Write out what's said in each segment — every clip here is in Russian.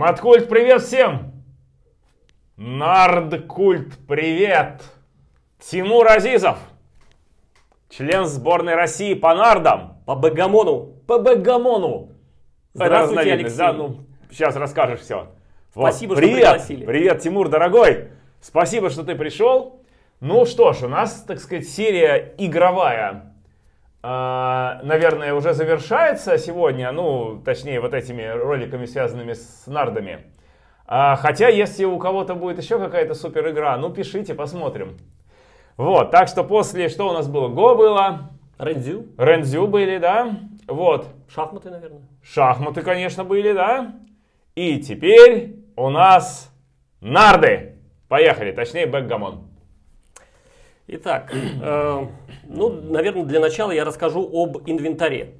Маткульт, привет всем! Нардкульт, привет! Тимур Азизов, член сборной России по нардам. По богомону. По богомону. Здравствуйте, Алексей. Да, ну, сейчас расскажешь все. Спасибо, вот. что привет, пригласили. Привет, Тимур, дорогой. Спасибо, что ты пришел. Ну что ж, у нас, так сказать, серия игровая, э, наверное, уже завершается сегодня, ну, точнее, вот этими роликами, связанными с нардами. А, хотя, если у кого-то будет еще какая-то супер игра, ну, пишите, посмотрим. Вот, так что после, что у нас было? Го было, Рэндзю. Рэндзю были, да? Вот, Шахматы, наверное. шахматы, конечно, были, да? И теперь у нас нарды. Поехали, точнее, бэкгаммон. Итак, э, ну, наверное, для начала я расскажу об инвентаре.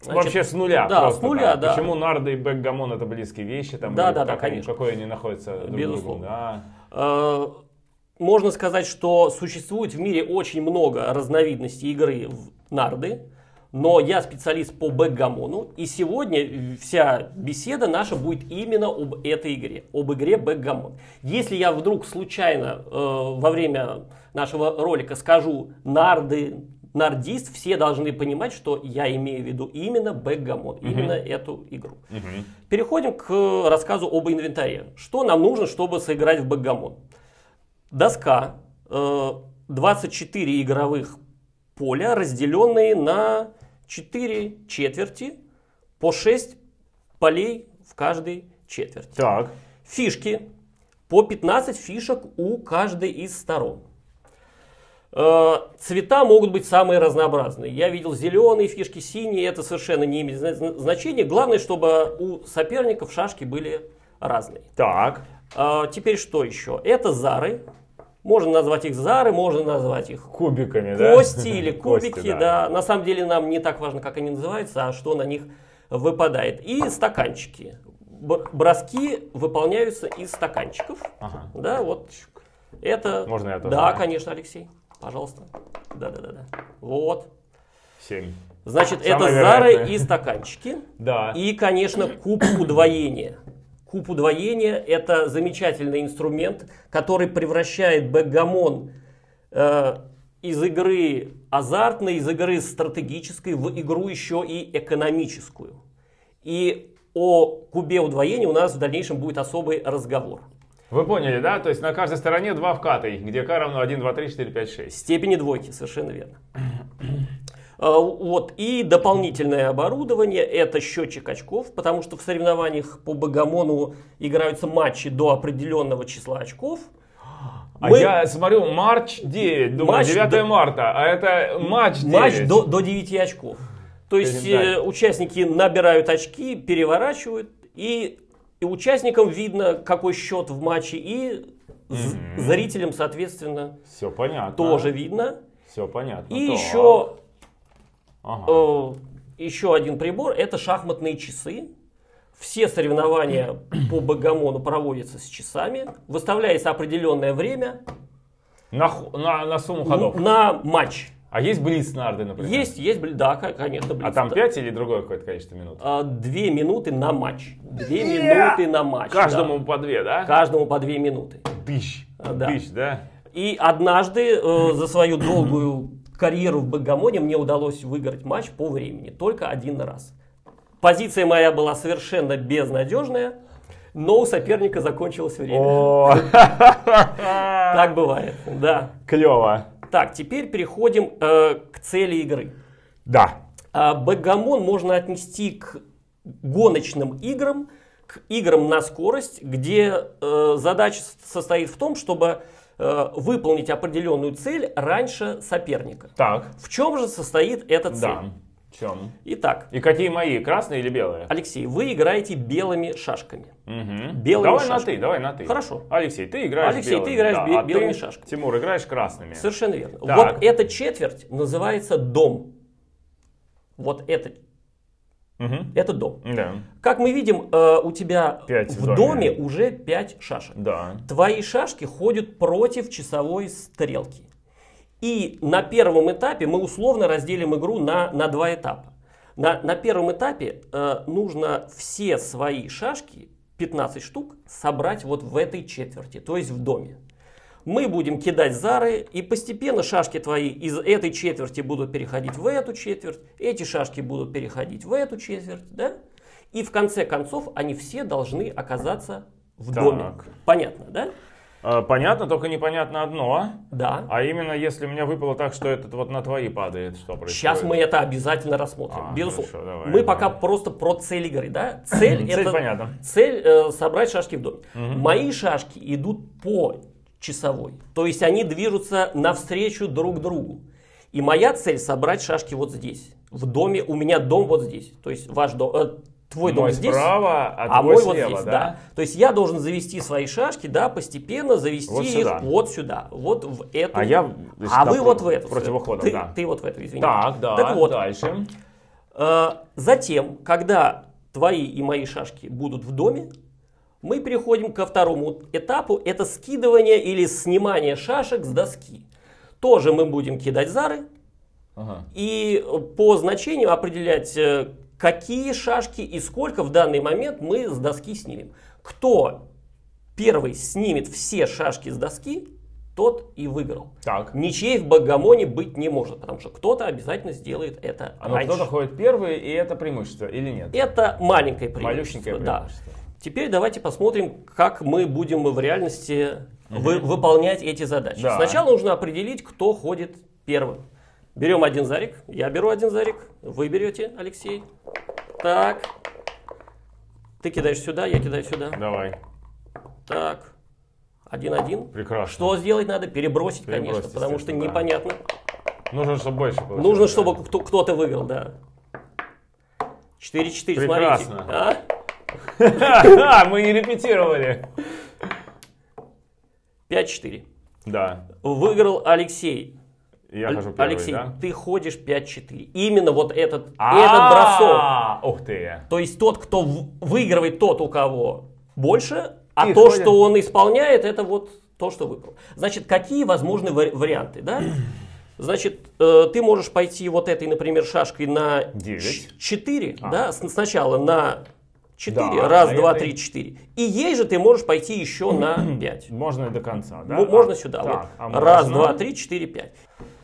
Значит, Вообще с нуля. да, просто с нуля, так. да. Почему нарды и бэкгаммон это близкие вещи? Там, Да, да, да, как они- конечно. Какой они находятся друг Безусловно. да. Э, Можно сказать, что существует в мире очень много разновидностей игры в нарды, но я специалист по бэкгаммону, и сегодня вся беседа наша будет именно об этой игре, об игре бэкгаммон. Если я вдруг случайно э, во время нашего ролика скажу нарды, нардист, все должны понимать, что я имею в виду именно бэкгаммон, именно эту игру. Переходим к рассказу об инвентаре. Что нам нужно, чтобы сыграть в бэкгаммон? Доска, э, 24 игровых поля, разделенные на 4 четверти, по 6 полей в каждой четверти. Так. Фишки, по 15 фишек у каждой из сторон. Э, Цвета могут быть самые разнообразные. Я видел зеленые фишки, синие, это совершенно не имеет зна- значения. Главное, чтобы у соперников шашки были разные. Так. А, теперь что еще? Это зары. Можно назвать их зары, можно назвать их Кубиками, да? кости или Кости, кубики. да. На самом деле нам не так важно, как они называются, а что на них выпадает. И стаканчики. Броски выполняются из стаканчиков. Ага. Да, вот это. Можно я тоже, Да, да? конечно, Алексей. Пожалуйста. Да, да, да, да. Вот. Семь. Значит, Самое это зары и стаканчики. Да. И, конечно, куб удвоения. Куб удвоения – это замечательный инструмент, который превращает бэкгаммон э, из игры азартной, из игры стратегической в игру еще и экономическую. И о кубе удвоения у нас в дальнейшем будет особый разговор. Вы поняли, да? То есть на каждой стороне два вката, где k равно 1, 2, 3, 4, 5, 6. Степени двойки, совершенно верно. А, Вот. И дополнительное оборудование – это счетчик очков, потому что в соревнованиях по Богомону играются матчи до определенного числа очков. А Мы- я смотрю, Марч 9, думаю, Матч 9 до- марта, а это матч 9. Матч до, до 9 очков. То есть э, участники набирают очки, переворачивают, и, и участникам видно, какой счет в матче, и з- зрителям, соответственно, Все понятно. тоже видно. Все понятно. И Так. еще Ага. Э, еще один прибор – это шахматные часы. Все соревнования по богомону проводятся с часами. Выставляется определенное время На, на, на сумму ходов. на матч. А есть блиц нарды, например? Есть, есть, да, ко- конечно, А блиц. там Да. 5 или другое какое-то количество минут? А, Две минуты на матч. Две Yeah! минуты на матч. Каждому да. по две, да? Каждому по две минуты. Тысяч. А, да. Тысяч, да? И однажды э, за свою долгую карьеру в Богомоне мне удалось выиграть матч по времени. Только один раз. Позиция моя была совершенно безнадежная, но у соперника закончилось время. Так бывает, да. клево. Так, теперь переходим э, к цели игры. Да. А Бэкгаммон можно отнести к гоночным играм, к играм на скорость, где э, задача состоит в том, чтобы э, выполнить определенную цель раньше соперника. Так. В чем же состоит эта цель? Да. Чем? Итак, И какие мои? Красные или белые? Алексей, вы играете белыми шашками. Мгм. белыми давай на шашками. ты, давай на ты. Хорошо. Алексей, ты играешь Алексей, ты белыми. играешь да, бе- а белыми ты, шашками. Тимур, играешь красными. Совершенно верно. Так. Вот эта четверть называется дом. Вот это, Мгм. это дом. Да. Как мы видим, э, у тебя Пять в в доме. доме. уже 5 шашек. Да. Твои шашки ходят против часовой стрелки. И на первом этапе мы условно разделим игру на, на два этапа. На, на первом этапе э, нужно все свои шашки 15 штук собрать вот в этой четверти, то есть в доме. Мы будем кидать зары, и постепенно шашки твои из этой четверти будут переходить в эту четверть, эти шашки будут переходить в эту четверть, да? И в конце концов они все должны оказаться в Так. доме. Понятно, да? Э, Понятно, только непонятно одно. Да. А именно, если у меня выпало так, что этот вот на твои падает, что происходит? Сейчас мы это обязательно рассмотрим. А, Безусловно. хорошо, давай, мы давай. пока просто про цель игры, да? Цель, Цель это понятна. цель э, собрать шашки в доме. Мои шашки идут по часовой, то есть они движутся навстречу друг другу. И моя цель собрать шашки вот здесь, в доме. У меня дом вот здесь, то есть ваш дом, э, твой дом Мой здесь. справа, а, А мой вот слева, здесь, да? да? То есть я должен завести свои шашки, да, постепенно завести Вот их вот сюда, вот в эту. А я, а вы вот в эту. противоходом, ты, да. ты вот в эту, извини. Так, да, Так вот, дальше. Э, Затем, когда твои и мои шашки будут в доме, мы переходим ко второму этапу. Это скидывание или снимание шашек с доски. Тоже мы будем кидать зары Ага. и по значению определять, э, какие шашки и сколько в данный момент мы с доски снимем. Кто первый снимет все шашки с доски, тот и выиграл. Так. Ничей в Багамоне быть не может, потому что кто-то обязательно сделает это А но раньше. кто-то ходит первый, и это преимущество или нет? Это маленькое преимущество. Малюсенькое да. преимущество. Теперь давайте посмотрим, как мы будем в реальности вы- выполнять эти задачи. Да. Сначала нужно определить, кто ходит первым. Берем один зарик, я беру один зарик, вы берете, Алексей. Так. Ты кидаешь сюда, я кидаю сюда. Давай. Так. Один-один. Прекрасно. Что сделать надо? Перебросить, конечно, Перебросить, потому что да. непонятно. Нужно, чтобы больше получилось. Нужно, чтобы кто- кто-то выиграл, да. 4-4, Прекрасно. смотрите. А? Мы не репетировали. 5-4. Да. Выиграл Алексей. Я хожу первый, Алексей, да? ты ходишь 5-4. Именно вот этот, этот А, бросок. Ух ты. То есть тот, кто выигрывает, тот, у кого больше, а то, что он исполняет, это вот то, что выиграл. Значит, какие возможны вари- варианты, да? Значит, э, ты можешь пойти вот этой, например, шашкой на Девять. 4, А. да, сначала на 4, Да, раз, два, три, четыре. И ей же ты можешь пойти еще на 5. Можно и до конца, да? Можно А, сюда. так, вот. а Раз, можно? два, три, четыре, пять.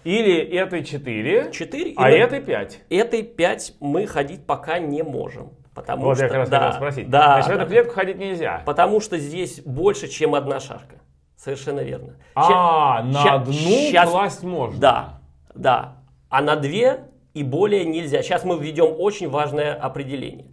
Или этой 4, 4 а этой 5. Этой 5 мы ходить пока не можем. Потому Вот что, я как раз да, хотел спросить. Да, Значит, в да. эту клетку ходить нельзя. Потому что здесь больше, чем одна шашка. Совершенно верно. А, на ща- одну щас- класть можно. Да, да. А на две и более нельзя. Сейчас мы введем очень важное определение.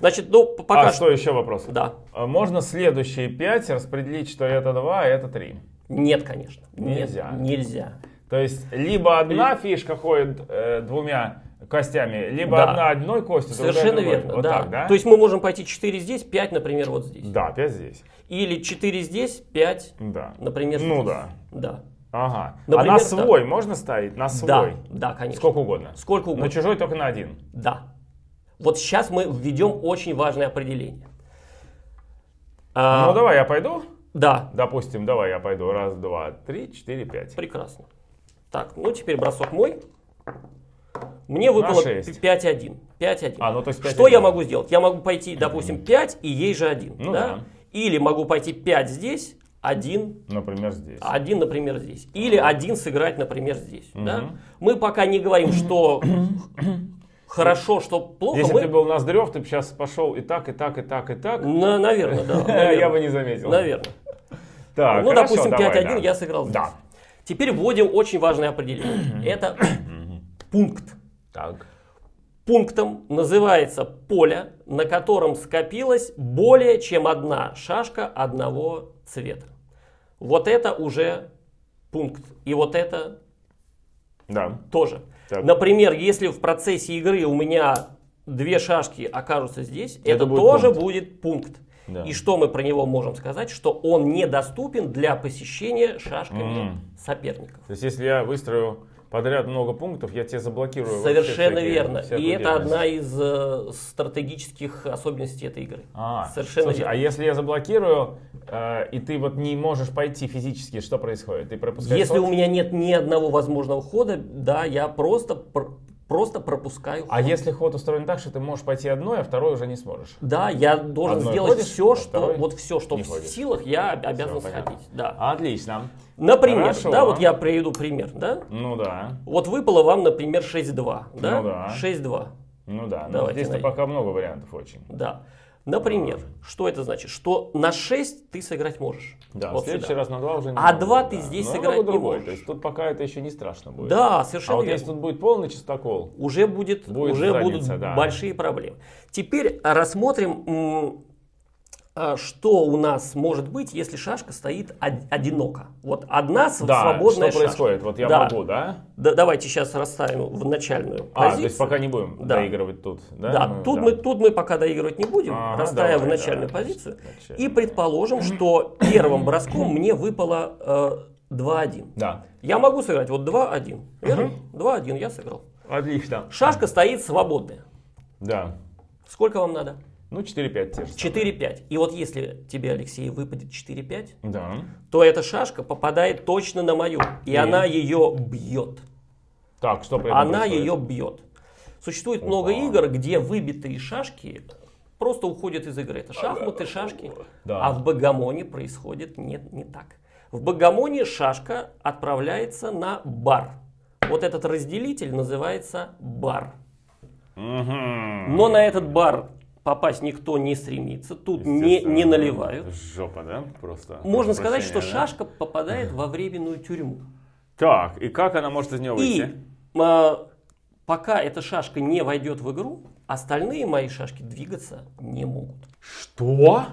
Значит, ну, пока А что еще вопрос? Да. А Можно следующие 5 распределить, что это 2, а это 3. Нет, конечно. Нет, Нельзя. То есть, либо одна фишка ходит э, двумя костями, либо Да. одна одной костью, Совершенно верно. Вот да. так, да? То есть мы можем пойти 4 здесь, 5, например, вот здесь. Да, 5 здесь. Или 4 здесь, 5, Да. например, Ну здесь. да. Да. Ага. Например, а на свой можно ставить? На свой? Да, да, конечно. Сколько угодно. Сколько угодно. На чужой только на один. Да. Вот сейчас мы введем очень важное определение. А, Ну давай я пойду. Да, Допустим, давай я пойду. Раз, два, три, четыре, пять. прекрасно. Так, ну теперь бросок мой. Мне выпало шесть. 5-1. 5-1. А, ну то есть 5 Что я могу сделать? Я могу пойти, допустим, 5 и ей же 1. Ну да? да. Или могу пойти 5 здесь, 1 Например, здесь. Один, например, здесь. Или один сыграть, например, здесь. Да? Мы пока не говорим, что хорошо, что плохо. Если мы... ты был Ноздрев, ты бы сейчас пошел и так, и так, и так, и так. На- наверное, да. Я наверное. бы не заметил. Наверное. Так, ну, хорошо, допустим, давай, 5-1 да. я сыграл здесь. Да. Теперь вводим очень важное определение. Это пункт. Так. Пунктом называется поле, на котором скопилось более чем одна шашка одного цвета. Вот это уже пункт. И вот это Да. тоже. Так. Например, если в процессе игры у меня две шашки окажутся здесь, это, Это будет тоже пункт. будет пункт. Да. И что мы про него можем сказать? Что он недоступен для посещения шашками М. соперников. То есть, если я выстрою подряд много пунктов, я тебе заблокирую. Совершенно всякие- верно. всякую И это деятельность. одна из э, стратегических особенностей этой игры. А, Совершенно слушай, верно. а если я заблокирую, э, и ты вот не можешь пойти физически, что происходит? Ты пропускаешь Если ход? у меня нет ни одного возможного хода, да, я просто пр- просто пропускаю А если ход устроен так, что ты можешь пойти одной, а второй уже не сможешь? Да, я должен Одной сделать ходишь, все, а что вот все, что в ходишь. силах, я обязан понятно. сходить. Да. Отлично. Например, Хорошо. да, вот я приведу пример, да? Ну да. Вот выпало вам, например, 6-2, да? Ну да. 6-2, Ну да. Ну, Давайте здесь-то пока много вариантов очень. да. Например, что это значит? Что на 6 ты сыграть можешь. Да, Вот в следующий сюда. раз на два уже не А могу, два да. ты здесь Но я сыграть могу не другой. можешь. То есть тут пока это еще не страшно будет. Да, А совершенно вот верно. если тут будет полный чистокол, уже будет, Будет уже задница, будут да. большие проблемы. Теперь рассмотрим, а, что у нас может быть, если шашка стоит од- одиноко. Вот одна да, свободная что шашка. происходит? Вот я Да. могу, да? Да, давайте сейчас расставим в начальную А, то позицию. есть пока не будем Да. доигрывать тут, да? Да, Ну, тут, да. Мы, тут мы пока доигрывать не будем, Ага, расставим давай, в начальную да. позицию. Начальную. И предположим, что первым броском мне выпало э, 2-1. Да. Я могу сыграть вот 2-1. Верно? 2-1 я сыграл. Отлично. Шашка стоит свободная. Да. Сколько вам надо? Ну, 4-5 те же. самые. 4-5. И вот если тебе, Алексей, выпадет 4-5, Да. то эта шашка попадает точно на мою. И И? она ее бьет. Так, что при Она происходит? ее бьет. Существует много Опа. игр, где выбитые шашки просто уходят из игры. Это шахматы, шашки. Да. А в Багамоне происходит не, не так. В Багамоне шашка отправляется на бар. Вот этот разделитель называется бар. Но на этот бар попасть никто не стремится. Тут не, не наливают. Жопа, да? Просто. Можно сказать, что да? шашка попадает во временную тюрьму. Так, и как она может из нее И выйти? а, пока эта шашка не войдет в игру, остальные мои шашки двигаться не могут. Что?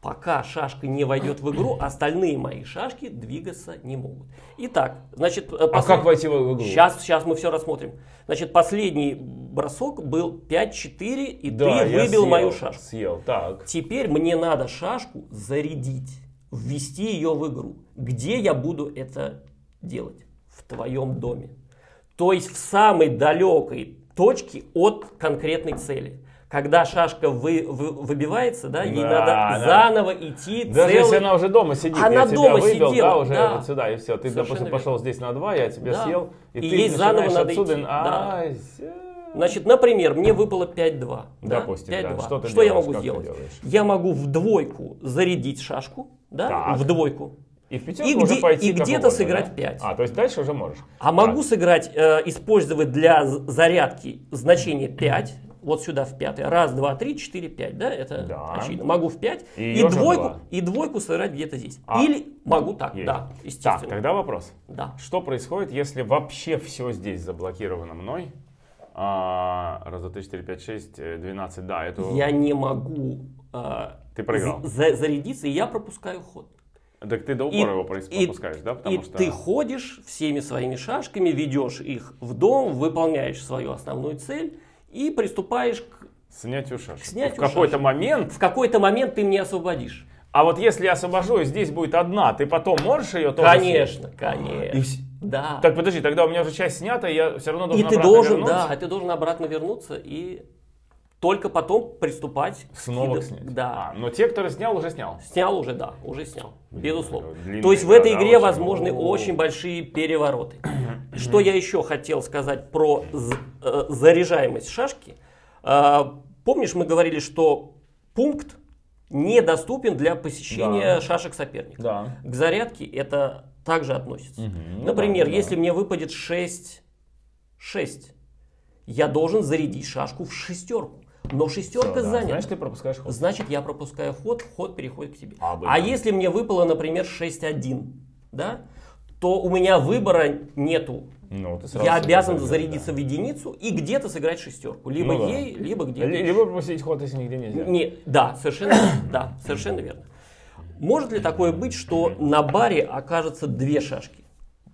Пока шашка не войдет в игру, остальные мои шашки двигаться не могут. Итак, значит, А как войти в игру? Сейчас, сейчас мы все рассмотрим. Значит, последний бросок был 5-4, и Да, ты выбил съел, мою шашку. Съел, так. Теперь мне надо шашку зарядить, ввести ее в игру. Где я буду это делать? В твоем доме. То есть в самой далекой точке от конкретной цели. Когда шашка вы, вы- выбивается, да, ей Да, надо да. заново идти Даже целый- если она уже дома сидит, Она я тебя дома выбил, сидела, да, уже да. вот сюда, и все. Ты, Совершенно допустим, верно. пошел здесь на два, я тебя Да. съел, и, И ты ей заново надо отсюда, идти, а, Значит, например, мне выпало 5-2. да? Допустим, да. 5-2. Что ты я делаешь, могу сделать? делаешь? Я могу в двойку зарядить шашку, да, Так. в двойку. и в пятерку И уже где- пойти и где-то сыграть да? пять. А, то есть дальше уже можешь. А могу Так. сыграть, э, использовать для зарядки значение 5, вот сюда в пятый. Раз, два, три, четыре, пять, да, это Да. очевидно. Могу в 5 И и, двойку, и двойку сыграть где-то здесь. А. Или могу так, Есть. да, Так, естественно. тогда вопрос. Да. Что происходит, если вообще все здесь заблокировано мной? А, раз, два, три, четыре, пять, шесть, э, двенадцать, да, это... Я не могу э, Ты проиграл. за- зарядиться, и я пропускаю ход. Так ты до И- упора его прос- и- пропускаешь, да? И Потому что... ты ходишь всеми своими шашками, ведешь их в дом, выполняешь свою основную цель и приступаешь к... Снятию шашек. снятию в какой-то момент... В какой-то момент ты меня освободишь. А вот если я освобожу, и здесь будет одна, ты потом можешь ее тоже Конечно, съесть? конечно. И Да. Так, подожди, тогда у меня уже часть снята, я все равно и должен ты обратно должен, вернуть? да, ты должен обратно вернуться и только потом приступать Снова к снятию. Да. А, но те, кто снял, уже снял. Снял уже, да, уже снял, безусловно. длинная То есть в этой да, игре очень. возможны очень большие перевороты. Что я еще хотел сказать про э, заряжаемость шашки. А, Помнишь, мы говорили, что пункт недоступен для посещения Да. шашек соперника. Да. К зарядке это также относится. Ну Например, да, да. если мне выпадет 6, 6, я должен зарядить шашку в шестерку. Но шестерка Всё, да. занята. Значит, ты пропускаешь ход. Значит, я пропускаю ход, ход переходит к тебе. А. А если мне выпало, например, 6-1, да, то у меня выбора нету. Ну, Я обязан зарядиться в единицу и где-то сыграть шестерку. Либо Ну да. ей, либо да. где-то. Либо пропустить ход, если нигде нельзя. Не, да, совершенно. Да, совершенно верно. Может ли такое быть, что на баре окажется две шашки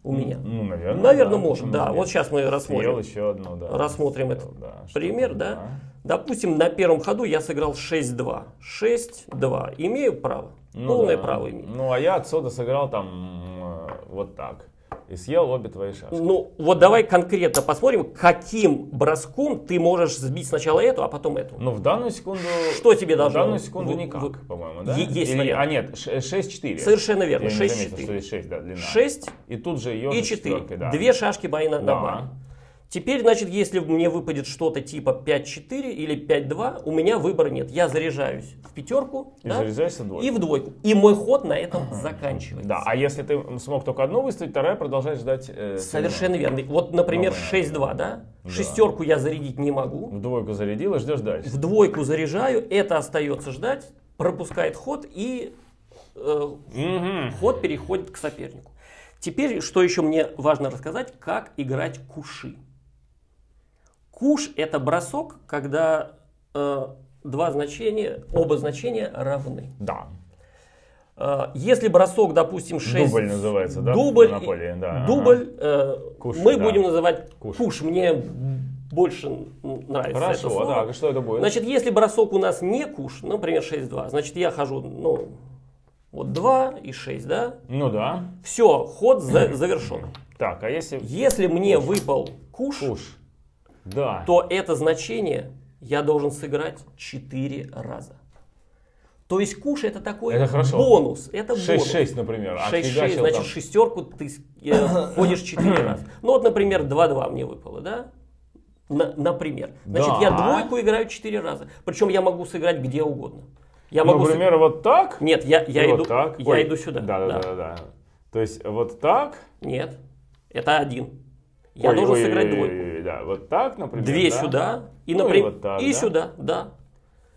у меня? Ну, наверное. Наверное, да, может, да. нет? Вот сейчас мы Съел рассмотрим. еще одну, да. Рассмотрим Съел, этот да, пример, там, да. Допустим, на первом ходу я сыграл 6-2. 6-2. Имею право. Ну Полное да. право имею. Ну, а я отсюда сыграл там э, вот так. И съел обе твои шашки. Ну, вот давай конкретно посмотрим, каким броском ты можешь сбить сначала эту, а потом эту. Ну, в данную секунду... Что тебе В должно данную секунду в- никак, в- по-моему, да? Есть Или-. А нет, ш- 6-4. Совершенно верно. Я не заметил, 6-4. что здесь 6, да, длина. 6 И тут же ее и 4. Две шашки мои на, на Да. Теперь, значит, если мне выпадет что-то типа 5-4 или 5-2, у меня выбора нет. Я заряжаюсь в пятерку И да, заряжаешься двойку. и в двойку. И мой ход на этом заканчивается. Да, а если ты смог только одну выставить, вторая продолжает ждать... э, Совершенно верно. Вот, например, Новая 6-2, да? Шестерку я зарядить не могу. В двойку зарядил и ждешь дальше. В двойку заряжаю, это остается ждать, пропускает ход и э, Мгм. ход переходит к сопернику. Теперь, что еще мне важно рассказать, как играть куши. Куш это бросок, когда э, два значения, оба значения равны. Да. Э, если бросок, допустим, 6... Дубль называется, да? Дубль, монополии, да. дубль э, Куш, мы да. будем называть Куш. куш. Мне больше нравится это Хорошо, слово. да, что это будет? Значит, если бросок у нас не куш, например, 6-2, значит, я хожу, ну, вот 2 и 6, да? Ну да. Все, ход за- завершен. Так, а если Если мне выпал куш, куш? Да. то это значение я должен сыграть 4 раза. То есть куш это такой Это хорошо. бонус. Это бонус. 6-6, например. а 6-6, отфигачил значит там. шестерку ты с- э, ходишь 4 раза. Ну вот, например, 2-2 мне выпало, да? На- например. Значит, Да. я двойку играю 4 раза. Причем я могу сыграть где угодно. Я могу Ну, например, вот так? Нет, я, я иду, вот так. я Ой, иду сюда. Да, да, да, да, да. То есть вот так. Нет, это один. Я Ой, должен ой, сыграть ой, двойку. ой, ой, Да, вот так, например. Две да? сюда и, Ну и например, вот так, и да? сюда, да.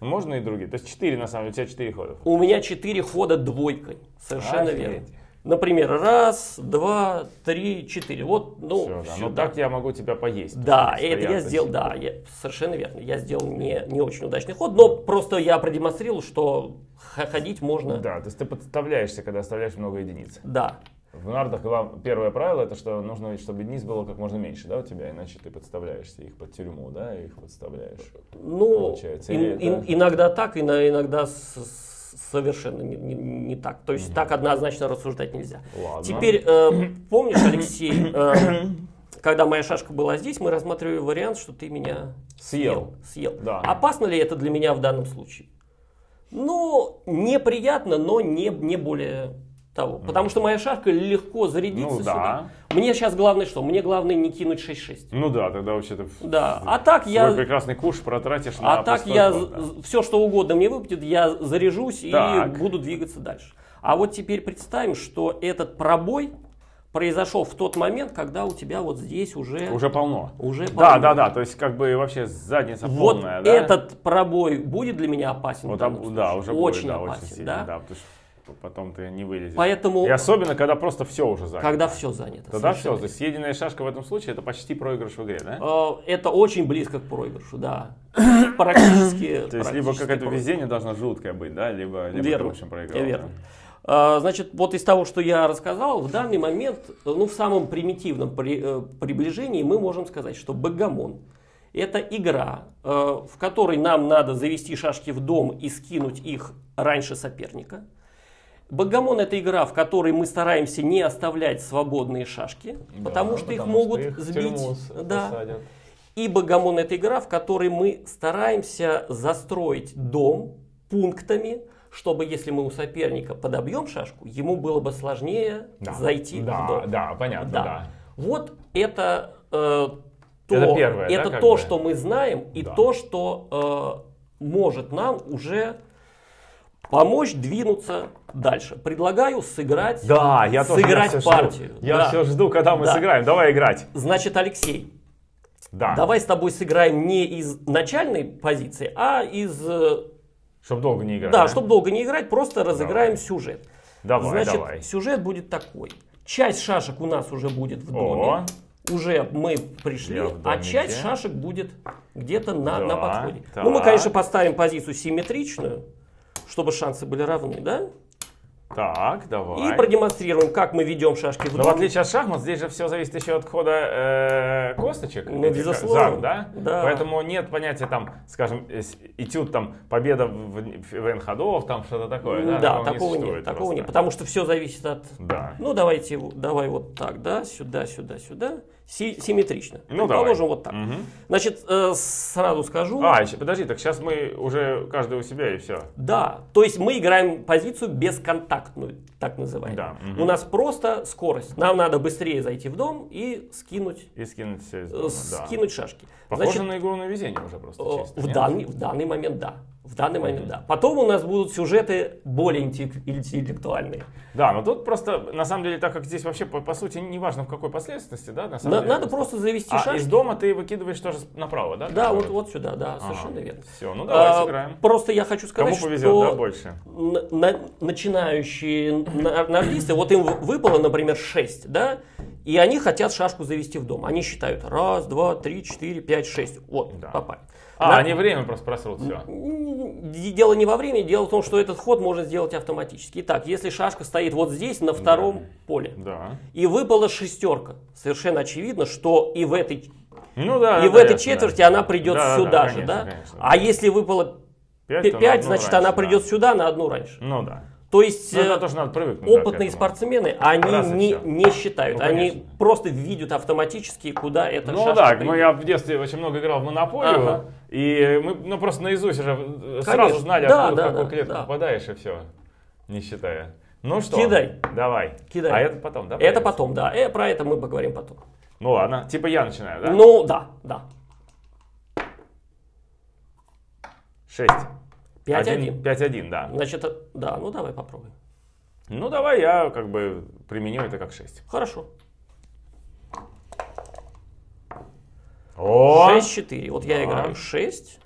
Можно и другие. То есть 4 на самом деле, у тебя 4 хода. У меня четыре хода двойкой. Совершенно Офигеть. верно. Например, раз, два, три, четыре. Вот, ну, Все, да. Ну сюда. так я могу тебя поесть. Да, это я сделал, да, я, совершенно верно. Я сделал не, не очень удачный ход, но просто я продемонстрировал, что ходить можно. Да, то есть ты подставляешься, когда оставляешь много единиц. Да. В нардах глав- первое правило это что нужно, чтобы единиц было как можно меньше, да, у тебя, иначе ты подставляешься их под тюрьму, да, и их подставляешь. Ну, Получается, ин- это- иногда так, иногда совершенно не, не- не так. То есть так однозначно рассуждать нельзя. Ладно. Теперь, э, помнишь, Алексей, э, когда моя шашка была здесь, мы рассматривали вариант, что ты меня Съел. съел. Да. Опасно ли это для меня в данном случае? Ну, неприятно, но не, не более того. Потому что моя шашка легко зарядится Ну да. сюда. Мне сейчас главное что? Мне главное не кинуть 6-6. Ну да, тогда вообще-то Да. А так я... прекрасный куш протратишь на А так я да. все, что угодно мне выпадет, я заряжусь Так. и буду двигаться дальше. А вот теперь представим, что этот пробой произошел в тот момент, когда у тебя вот здесь уже... Уже полно. Уже Да, полно. да, да, то есть как бы вообще задница Вот полная, да? этот пробой будет для меня опасен. Вот да, уже очень будет, да, опасен, очень сильно, да? да, потому что потом ты не вылезешь. Поэтому, И особенно, когда просто все уже занято. когда все занято. Тогда все, то есть съеденная шашка в этом случае это почти проигрыш в игре, да? Э, Это очень близко к проигрышу, да. Практически. То есть либо какое-то везение должно жуткое быть, да, либо, либо ты, Верно, в общем, проиграл. верно. да. А, Значит, вот из того, что я рассказал, в данный момент, ну, в самом примитивном при- э, приближении мы можем сказать, что богомон – это игра, э, в которой нам надо завести шашки в дом и скинуть их раньше соперника. Богомон – это игра, в которой мы стараемся не оставлять свободные шашки, Да, потому что их потому могут их в сбить. Да. посадят. И богомон это игра, в которой мы стараемся застроить дом пунктами, чтобы если мы у соперника подобьем шашку, ему было бы сложнее Да. зайти в да, дом. Да, понятно, Да. да. Вот это э, то, Это первое, да, это как то бы? что мы знаем, и Да. то, что э, может нам уже помочь двинуться дальше. Предлагаю сыграть. Да, я тоже Сыграть я всё партию. Жду. Я Да. все жду, когда мы Да. сыграем. Давай играть. Значит, Алексей, Да. Давай с тобой сыграем не из начальной позиции, а из... э, Чтобы долго не играть. Да, чтобы долго не играть, просто разыграем сюжет. Давай, Значит, давай. сюжет будет такой. Часть шашек у нас уже будет в доме. О. Уже мы пришли, а часть шашек будет где-то на, Да, на подходе. так. Ну, мы, конечно, поставим позицию симметричную, чтобы шансы были равны, да? Так, давай. И продемонстрируем, как мы ведем шашки в Но в отличие от шахмат, здесь же все зависит еще от хода э, косточек. Ну, этих, безусловно. зар, да? Да. Поэтому нет понятия там, скажем, этюд там победа в, в ходов, там что-то такое. Да, да, Такого не такого нет, такого просто. нет, потому что все зависит от Да. Ну, давайте, давай вот так, да, сюда, сюда, сюда. си- симметрично. Ну, давай. вот так. Мгм. Значит, э, сразу скажу. А, еще, подожди, так сейчас мы уже каждый у себя и все. Да, то есть мы играем позицию бесконтактную, так называемую. Да, мгм. У нас просто скорость. Нам надо быстрее зайти в дом и скинуть, И скинуть все из э, дома, да. скинуть шашки. Похоже Значит, на игру на везение уже просто э, чисто. в, нет? данный, в данный момент да. В данный момент да. Потом у нас будут сюжеты более интеллек- интеллектуальные. Да, но тут просто, на самом деле, так как здесь вообще, по, по сути, не важно в какой последовательности, да, на самом На- деле. надо просто завести А шашки. из дома ты выкидываешь тоже направо, да? Да, вот, вот сюда, да, совершенно верно. Все, ну давай А, сыграем. Просто я хочу сказать, Кому повезет, что да, больше? на- на- начинающие на- нордисты, вот им выпало, например, 6, да, и они хотят шашку завести в дом. Они считают раз, два, три, четыре, пять, шесть. Вот, Да. попали. А, На- они время просто просрут, все. Дело не во времени, дело в том, что этот ход можно сделать автоматически. Итак, если шашка стоит вот здесь, на втором поле, Да. и выпала шестерка, совершенно очевидно, что и в этой, Ну да. и да, в да, этой ясно, четверти да. она придет Да, да, сюда да, же, конечно, да? конечно, А если выпало Пять, 5, то на одну значит, раньше, она да. придет сюда на одну раньше. Ну да. То есть Ну, это э, тоже надо привыкнуть. да, опытные этому. спортсмены, они Раз не, не считают, Ну, они конечно. просто видят автоматически, куда эта Ну да, ну я в детстве очень много играл в Монополию, Ага. и мы ну, просто наизусть уже э, сразу Конечно. знали, Да, откуда да, в какую да, клетку да. попадаешь, и все, не считая. Ну что, Кидай. давай. Кидай. А это потом, да? Это появится? потом, да. Э, про это мы поговорим потом. Ну ладно, типа я начинаю, да? Ну, да, да. 6. 5-1. 5-1, да. Значит, да, ну давай попробуем. Ну давай я как бы применю это как 6. Хорошо. О! 6-4. Вот я Да. играю 6,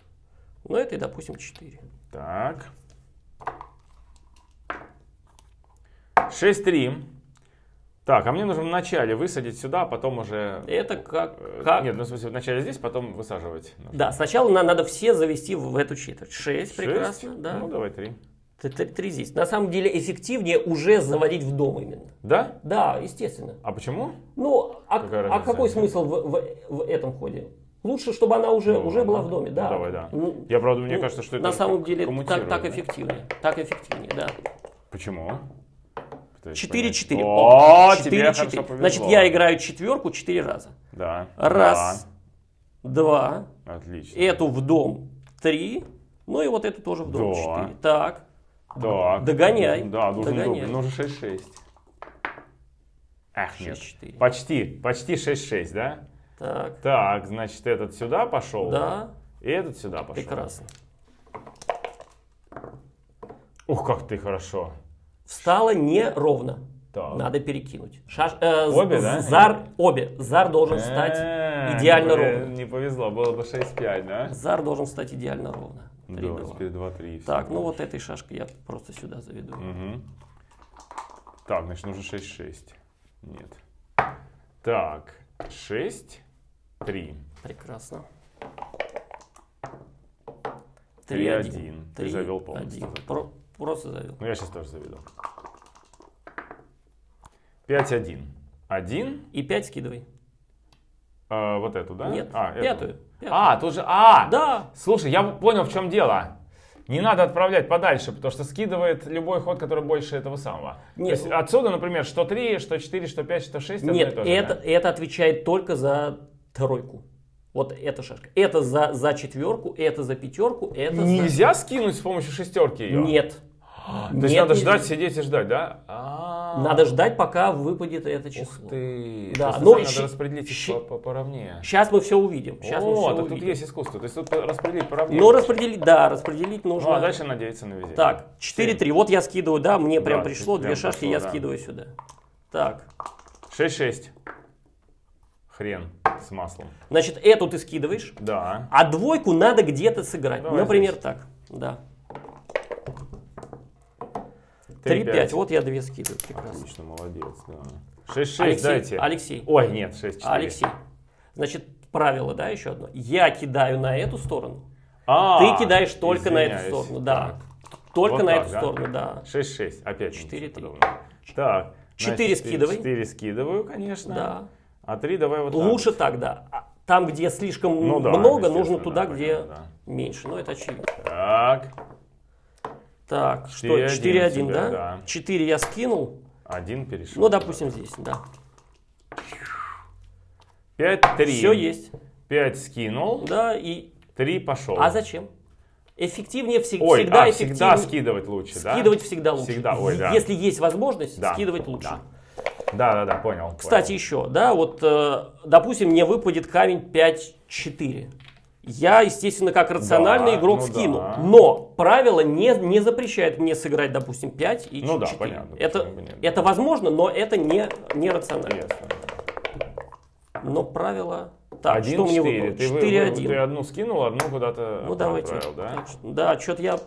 ну это, допустим, 4. Так. 6-3. Так, а мне нужно вначале высадить сюда, а потом уже... Это как... э, как... Нет, ну в смысле вначале здесь, потом высаживать. нужно. Да, сначала на- надо все завести в, в эту четверть. 6, Шесть? прекрасно, да. Ну давай 3. Т- т- Три здесь. На самом деле эффективнее уже заводить в дом именно. Да? Да, естественно. А почему? Ну, а, Какая а разница? какой смысл в, в- в этом ходе? Лучше, чтобы она уже, Ну, уже была в доме, да. Ну, давай, да. Ну, Я, правда, мне ну, кажется, что это На самом деле так, так эффективнее. Так эффективнее, да. Почему? Пытаюсь 4-4. понять. О, О, тебе хорошо повезло. Значит, я играю четверку 4 раза. Да. Раз, два, Да. Отлично. эту в дом 3, ну и вот эту тоже в дом Да. 4. Так, Так. Догоняй. Да, должен Догоняй. дубль. Ну уже 6-6. Ах, нет. 6-4. Почти, почти 6-6, да? Так, Так, значит, этот сюда пошел. да, И этот сюда пошел. прекрасно. Ух, как ты хорошо встала неровно. Так. Надо перекинуть. Шаш, э, обе, да? Зар, обе. Зар должен э, встать идеально ровно. Не повезло, было бы 6-5, да? Зар должен стать идеально ровно. 3, да, 2-3. Так, ну вот этой шашкой я просто сюда заведу. Угу. Так, значит, нужно 6, 6. Нет. Так, 6, 3. Прекрасно. 3, 3-1. Ты завел полностью. 1 просто завел. Ну, я сейчас тоже заведу. 5-1. 1. И 5 скидывай. А, вот эту, да? Нет, а, эту. пятую. пятую. А, тут же... А! Да, Слушай, я понял, в чем дело. Не надо отправлять подальше, потому что скидывает любой ход, который больше этого самого. Нет. То есть отсюда, например, что 3, что 4, что 5, что 6. одно и нет, то же, это, да? это отвечает только за тройку. Вот эта шашка. Это за, за четверку, это за пятерку, это за... Нельзя скинуть с помощью шестерки ее? Нет. То есть надо ждать, сидеть и ждать, да? А. Надо ждать, пока выпадет это число. Ух ты. Да, То есть ну, надо распределить щи- по- по- поровнее. Сейчас мы все увидим. Сейчас мы О, все так тут есть искусство. То есть тут распределить поровнее. Но распределить, да, распределить нужно. Ну, а дальше надеяться на везение. Так, 4-3. Вот я скидываю, да, мне прям пришло прям две шашки, пришло, я да. скидываю сюда. Так, 6-6. Хрен с маслом. значит, эту ты скидываешь, Да. а двойку надо где-то сыграть. Давай Например, здесь. так. Да. 3-5. 3-5. Вот я две скидываю. Прекрасно. Отлично, молодец, да. 6-6 Алексей, дайте. Алексей. Ой, нет, 6-4. Алексей. Значит, правило, да, еще одно. Я кидаю на эту сторону, А, ты кидаешь только на эту извиняюсь. сторону. Да. Так. Только Вот на так, эту да? сторону, да. 6-6. Опять. 4-3. подобно. Так. Четыре скидывай. 4 скидываю, конечно. Да. А 3 давай вот так. Лучше так, да. А Там, где слишком Ну да, много, нужно туда, да, где понятно, меньше. Ну, это очевидно. Так. Так, что, 4-1 4-1, у тебя, да? да. 4 я скинул. Один перешел. Ну, допустим, здесь, да. 5-3. Все есть. 5 скинул, Да, и... 3 пошел. А зачем? Эффективнее всег- Ой, всегда а, эффективнее. всегда скидывать лучше, да? Скидывать всегда лучше. Всегда, ой, да. Если есть возможность, Да, скидывать лучше. да. Да, да, да, понял. Кстати, понял. еще, да, вот, э, допустим, мне выпадет камень 5-4. Я, естественно, как рациональный Да, игрок ну скину. да. Но правило не, не запрещает мне сыграть, допустим, 5 и 4. Ну да, понятно, Это, это возможно, но это не, не рационально. Ясно. Но правило... Так, Один что мне четыре. выпало? Ты, вы- 4-1. ты одну скинул, одну куда-то Ну, давайте. отправил, да? Да, что-то я,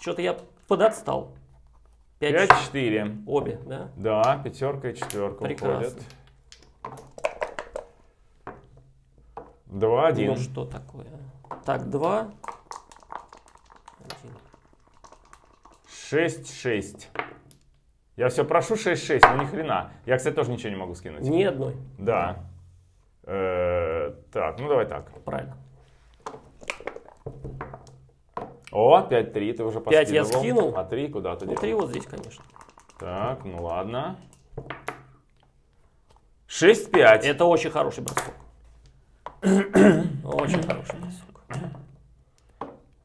что-то я подотстал. 5 5-4. Обе, да? Да, пятерка и четверка Прекрасно. уходят. 2-1. Ну что такое? Так, 2. 6-6. Я все прошу 6-6, но ни хрена. Я, кстати, тоже ничего не могу скинуть. Ни одной. Да. Э, так, ну давай так. Правильно. О, 5-3, ты уже Пять я поскидывал. скинул. А 3 куда-то Ну, делал. 3 вот здесь, конечно. Так, ну ладно. 6-5. Это очень хороший бросок. Очень хороший бросок.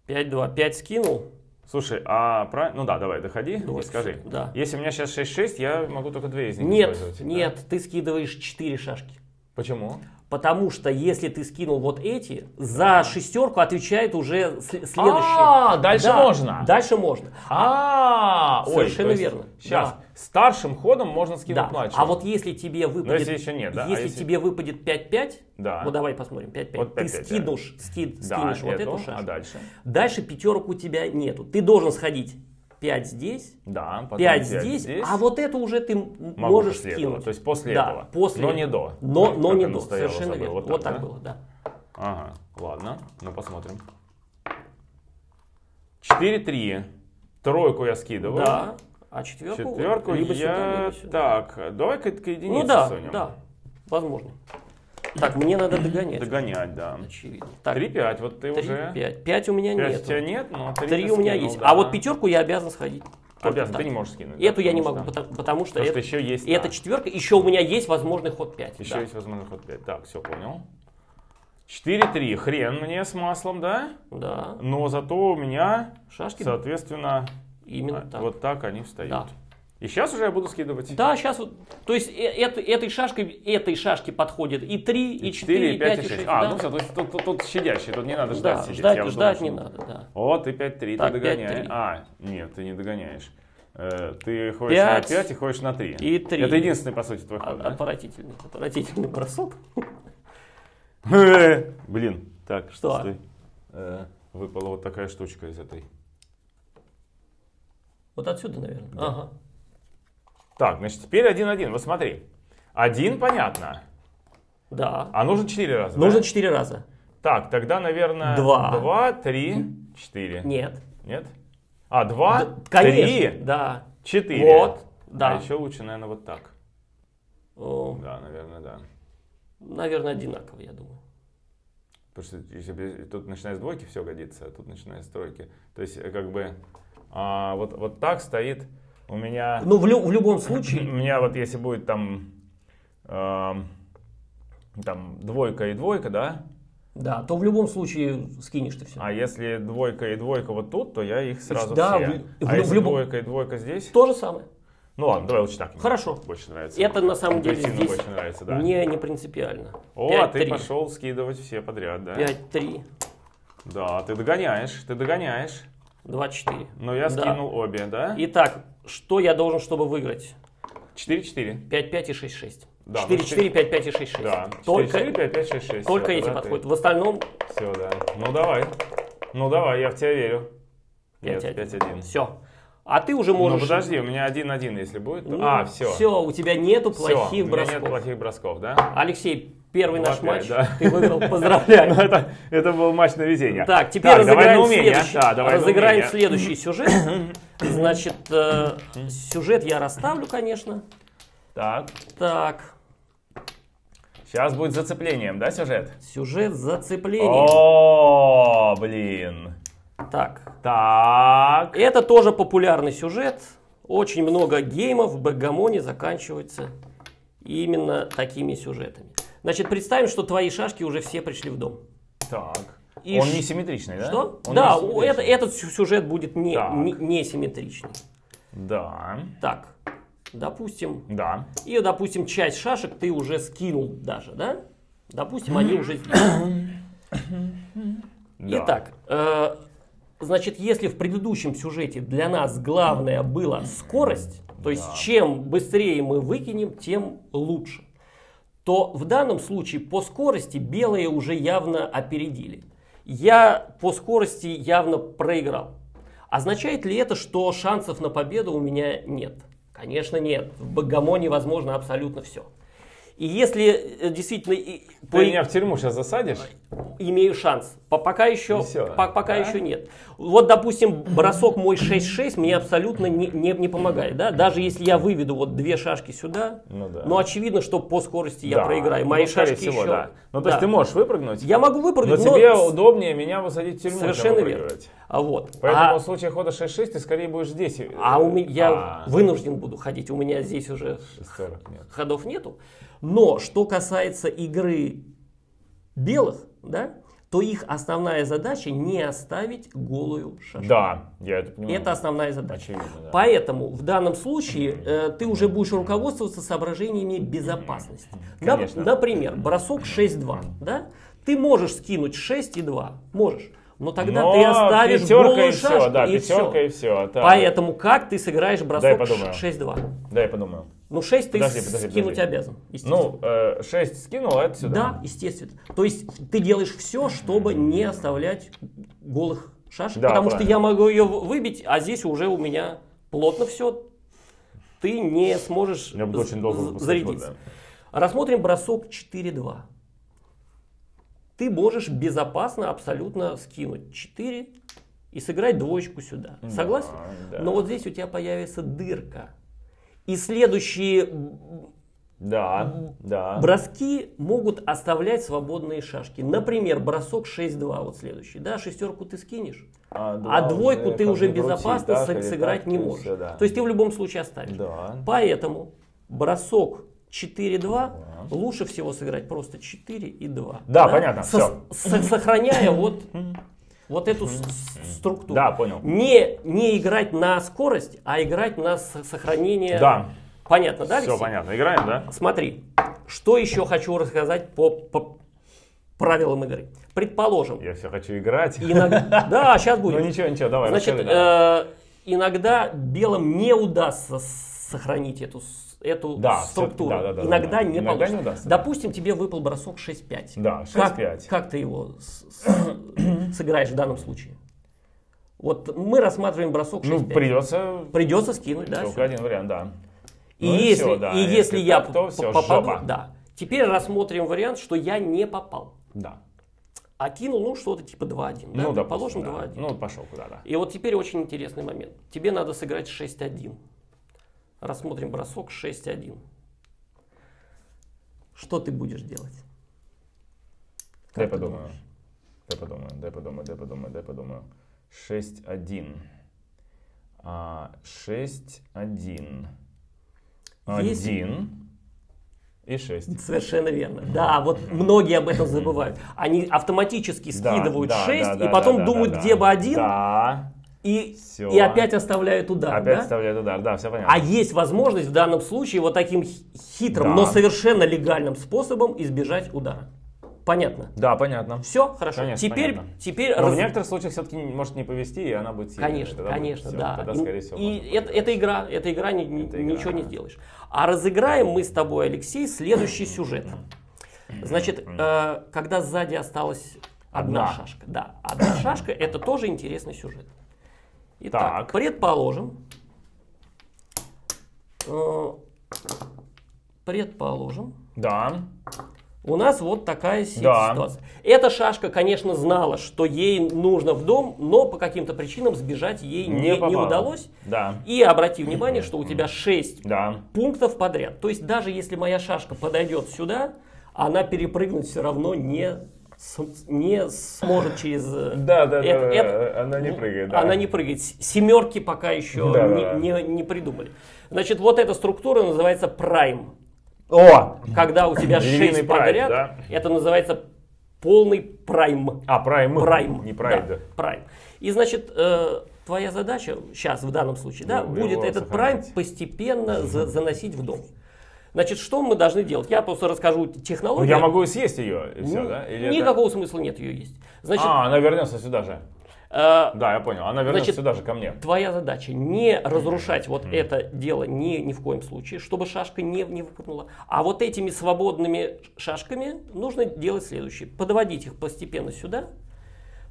5-2. 5 скинул. Слушай, а правильно? Ну да, давай, доходи Давай, и скажи. да. Если у меня сейчас 6-6, я могу только две из них Нет, использовать. да? нет, ты скидываешь 4 шашки. Почему? Потому что если ты скинул вот эти, за шестерку отвечает уже с- следующее. А, дальше Да, можно. Дальше можно. А, ой, Совершенно верно. Сейчас, Да. старшим ходом можно скинуть Да. младшего. А вот если тебе выпадет, если еще нет, да, а если, если- тебе выпадет 5-5, Да. ну давай посмотрим, 5-5, Вот ты 5-5, скинешь, ски- Да, скинешь вот эту а шашку. дальше? Дальше пятерок у тебя нету. Ты должен сходить 5 здесь, Да, потом 5 пять здесь, а вот это уже ты Могу можешь после скинуть. этого, то есть после да, этого. После Но не до. Но, но не до, стояло, совершенно забыл. верно. Вот Вот, так, так да? было, да. Ага, ладно, ну посмотрим. 4-3. Тройку я скидываю. Да, а четверку, Четверку либо сюда, я... либо сюда. Так, давай-ка к единице Ну да, сунем. да, возможно. Так, мне надо догонять. Догонять, да. Очевидно. Так, 3-5, вот ты 3, уже... 5. 5 у меня 5 нет. у тебя нет, но 3 3 у меня есть. А вот пятерку я обязан сходить. Обязан, так. ты не можешь скинуть. да, Эту я не могу, что- потому, потому что, Потому что это, еще есть... это да, четверка, еще у меня есть возможный ход 5. Еще да. есть возможный ход 5. Так, все, понял. 4-3. Хрен мне с маслом, да? Да, Но зато у меня, шашки соответственно, именно так. вот так они встают. Да. И сейчас уже я буду скидывать. Да, сейчас вот, то есть э- это- этой шашкой, этой шашке подходит и 3, и 4, и 5, и 6. А, да. ну все, то есть тут, тут, тут щадящий, тут не надо ждать да, сидеть. ждать, Я вот ждать думал, не что- надо, да. О, ты 5-3, Так, ты догоняешь. 5-3. А, нет, ты не догоняешь. Э, ты ходишь Пять на 5 и ходишь на 3. и три. Это единственный, по сути, твой ход, да? Отвратительный, отвратительный бросок. Блин, так, Что? стой. Э, Выпала вот такая штучка из этой. Вот отсюда, наверное. Ага. Так, значит, теперь 1-1. Вот смотри. Один понятно. Да. А нужно 4 раза. Нужно да? 4 раза. Так, тогда, наверное, Два. 2, 3, 4. Нет. Нет? А, 2, Да, Конечно. 3, Да. 4. Вот. Да. А еще лучше, наверное, вот так. О, Да, наверное, да. наверное, одинаково, я думаю. Потому что если тут начиная с двойки, все годится, а тут начиная с тройки. То есть, э, как бы, а, вот, вот так стоит у меня... Ну, в, лю- в любом У случае, меня вот если будет там, эм, там двойка и двойка, да? да, то в любом случае скинешь ты все. А если двойка и двойка вот тут, то я их сразу Да, все. в- в а лю- если в любом- двойка и двойка здесь? То же самое. Ну ладно, давай лучше так. мне Хорошо. Больше нравится. Это на самом деле здесь больше нравится, да. Мне не принципиально. О, а ты 5-3. пошел скидывать все подряд, да? 5-3, Да, ты догоняешь, ты догоняешь. 2-4. Но я Да. скинул обе, да? Итак, что я должен, чтобы выиграть? 4-4. 5-5 и 6-6. Да, 4-4, 5-5 и 6-6. Да. Только, 4-4, 5, 5, 6, 6. только эти подходят. В остальном Все, да. Ну давай. Ну давай, я в тебя верю. Нет, 5-1. 5-1. Все. А ты уже Ну можешь... подожди, у меня 1-1, если будет. то- Ну, А, все. Все, у тебя нету плохих меня бросков. нет плохих бросков, да? Алексей, первый наш Опять, матч. да. Ты выиграл, поздравляю. Ну, это, это был матч на везение. Так, теперь давай разыграем, умение. следующий, Да, разыграем следующий сюжет. Значит, э, сюжет я расставлю, конечно. Так, Так, сейчас будет зацеплением, да, сюжет? сюжет зацеплением. О, блин. Так, Так. это тоже популярный сюжет. Очень много геймов в Бэггамоне заканчиваются именно такими сюжетами. Значит, представим, что твои шашки уже все пришли в дом. Так. И Он ш- не симметричный, да? Что? Он да, не у- это, этот сю- сюжет будет не, Так. не, несимметричный. Да. Так, допустим, Да. и, допустим, часть шашек ты уже скинул даже, да? Допустим, они уже здесь. Итак, э, значит, если в предыдущем сюжете для нас главное была скорость, то есть Да. чем быстрее мы выкинем, тем лучше, то в данном случае по скорости белые уже явно опередили. Я по скорости явно проиграл. Означает ли это, что шансов на победу у меня нет? Конечно, нет. В Богомоне возможно абсолютно все. И если э, действительно Ты по- меня в тюрьму сейчас засадишь? имею шанс. По- Пока еще, по- пока да? еще нет. Вот, допустим, бросок мой 6-6 мне абсолютно не, не, не помогает. Да? Даже если я выведу вот две шашки сюда, Ну да. но очевидно, что по скорости я Да. проиграю. Ну, Мои скорее шашки всего, еще... да. Ну, то есть Да. ты можешь выпрыгнуть, Я могу но выпрыгнуть, но... тебе с- удобнее меня высадить в тюрьму, чем Совершенно верно. выпрыгивать. А вот. Поэтому а, в случае хода 6-6 ты скорее будешь здесь. э, а у меня я а, вынужден буду ходить. У меня здесь уже 6-40 нет. ходов нету. Но что касается игры белых, да, то их основная задача не оставить голую шашку. Да, я это понимаю. Это основная задача. Очевидно, да. Поэтому в данном случае э, ты уже будешь руководствоваться соображениями безопасности. Нап- Конечно. например, бросок 6-2. Да? Ты можешь скинуть 6 и 2. Можешь. Но тогда Но ты оставишь голую и все, шашку, да, и пятерка всё. и все. Поэтому как ты сыграешь бросок подумаю. 6-2? Да, я подумаю. Ну 6 ты Подожди, подожди, скинуть подожди. обязан. Ну, 6 скинул, а это сюда. Да, естественно. То есть ты делаешь все, чтобы не оставлять голых шашек, Да, потому что правильно. я могу ее выбить, а здесь уже у меня плотно все. Ты не сможешь Я буду очень долго зарядиться. ход, Рассмотрим бросок 4-2. Ты можешь безопасно абсолютно скинуть 4 и сыграть двоечку сюда. Согласен? да. Но вот здесь у тебя появится дырка. И следующие Да, да. Броски могут оставлять свободные шашки. Например, бросок 6-2, вот следующий. Да, шестерку ты скинешь, А, а двойку ты уже ни крути, безопасно с- или сыграть так, не можешь. всё, да. То есть ты в любом случае оставишь. Да. Поэтому бросок 4-2 лучше всего сыграть просто 4 и 2. Да, понятно, Со- со- сохраняя вот, вот эту структуру. Да, понял. Не, не играть на скорость, а играть на сохранение. Да. Понятно, да, Все Алексей? понятно. Играем, да? Смотри, что еще хочу рассказать по, по правилам игры. Предположим, Я все хочу играть. иногда... Да, сейчас Ну будет. ничего, ничего, давай. Значит, расскажи, э, иногда белым не удастся сохранить эту, эту Да, структуру. да, да, да, иногда да. не Иногда получится. не удастся. Допустим, тебе выпал бросок 6-5. Да, Как, 6-5. как ты его с- с- сыграешь в данном случае? Вот мы рассматриваем бросок 6-5. Ну, придется Придется скинуть, да? только один вариант, да. И, Ну если, всё, да. и если я так, то всё, попаду, жопа. да. Теперь рассмотрим вариант, что я не попал. Да. А кинул, ну, что-то типа 2-1. да? Ну, да, Положим да. 2-1. Ну, пошел куда-то. И вот теперь очень интересный момент. Тебе надо сыграть 6-1. Рассмотрим бросок 6-1. Что ты будешь делать? Дай Как ты подумаю. думаешь? Дай подумаю, дай подумаю, дай подумаю, дай подумаю. 6-1. А, 6-1. Есть- 1 и 6. Совершенно верно. Да, вот многие об этом забывают. Они автоматически скидывают 6 и потом думают, где бы один, Да, и, Всё. и опять оставляют удар. опять да? вставляет удар, да, все понятно. А есть возможность в данном случае вот таким хи- хитрым, Да. но совершенно легальным способом избежать удара. Понятно? Да, понятно. Все, хорошо. Конечно, теперь, понятно. теперь Но раз- в некоторых случаях все-таки может не повести, и она будет сильная. Конечно, Тогда будет конечно, всё, да. Тогда, И- скорее всего, и это, это игра, это игра, ни- Это игра, ничего не сделаешь. А разыграем мы с тобой, Алексей, следующий сюжет. Значит, э, когда сзади осталась одна, Одна. шашка, да, одна шашка, это тоже интересный сюжет. Итак, Так. предположим, э, предположим, Да, у нас вот такая Да. ситуация. Эта шашка, конечно, знала, что ей нужно в дом, но по каким-то причинам сбежать ей не, не, не удалось. Да, И обрати внимание, что у тебя 6 да. пунктов подряд. То есть даже если моя шашка подойдет сюда, она перепрыгнуть все равно не, не сможет через... э, Да, да, да, это- да, это- она не прыгает, да. Она не прыгает. Семерки пока еще Да, не, да, не- не придумали. Значит, вот эта структура называется prime. О! Когда у тебя Львиный 6 прайд, подряд, да? это называется полный прайм. А, прайм. Прайм. Не прайд. Да, прайм. И значит, э, твоя задача сейчас в данном случае, да, Его- будет этот прайм сохранять. постепенно за- заносить в дом. Значит, что мы должны делать? Я просто расскажу Ну, технологию. я могу съесть ее, и все, Н- да? Или это- Никакого смысла нет ее есть. Значит, А, она вернется сюда же. э, Да, я понял. Она вернется Значит, сюда же ко мне. твоя задача не разрушать вот это дело ни, ни в коем случае, чтобы шашка не, не выпрыгнула. А вот этими свободными шашками нужно делать следующее. Подводить их постепенно сюда,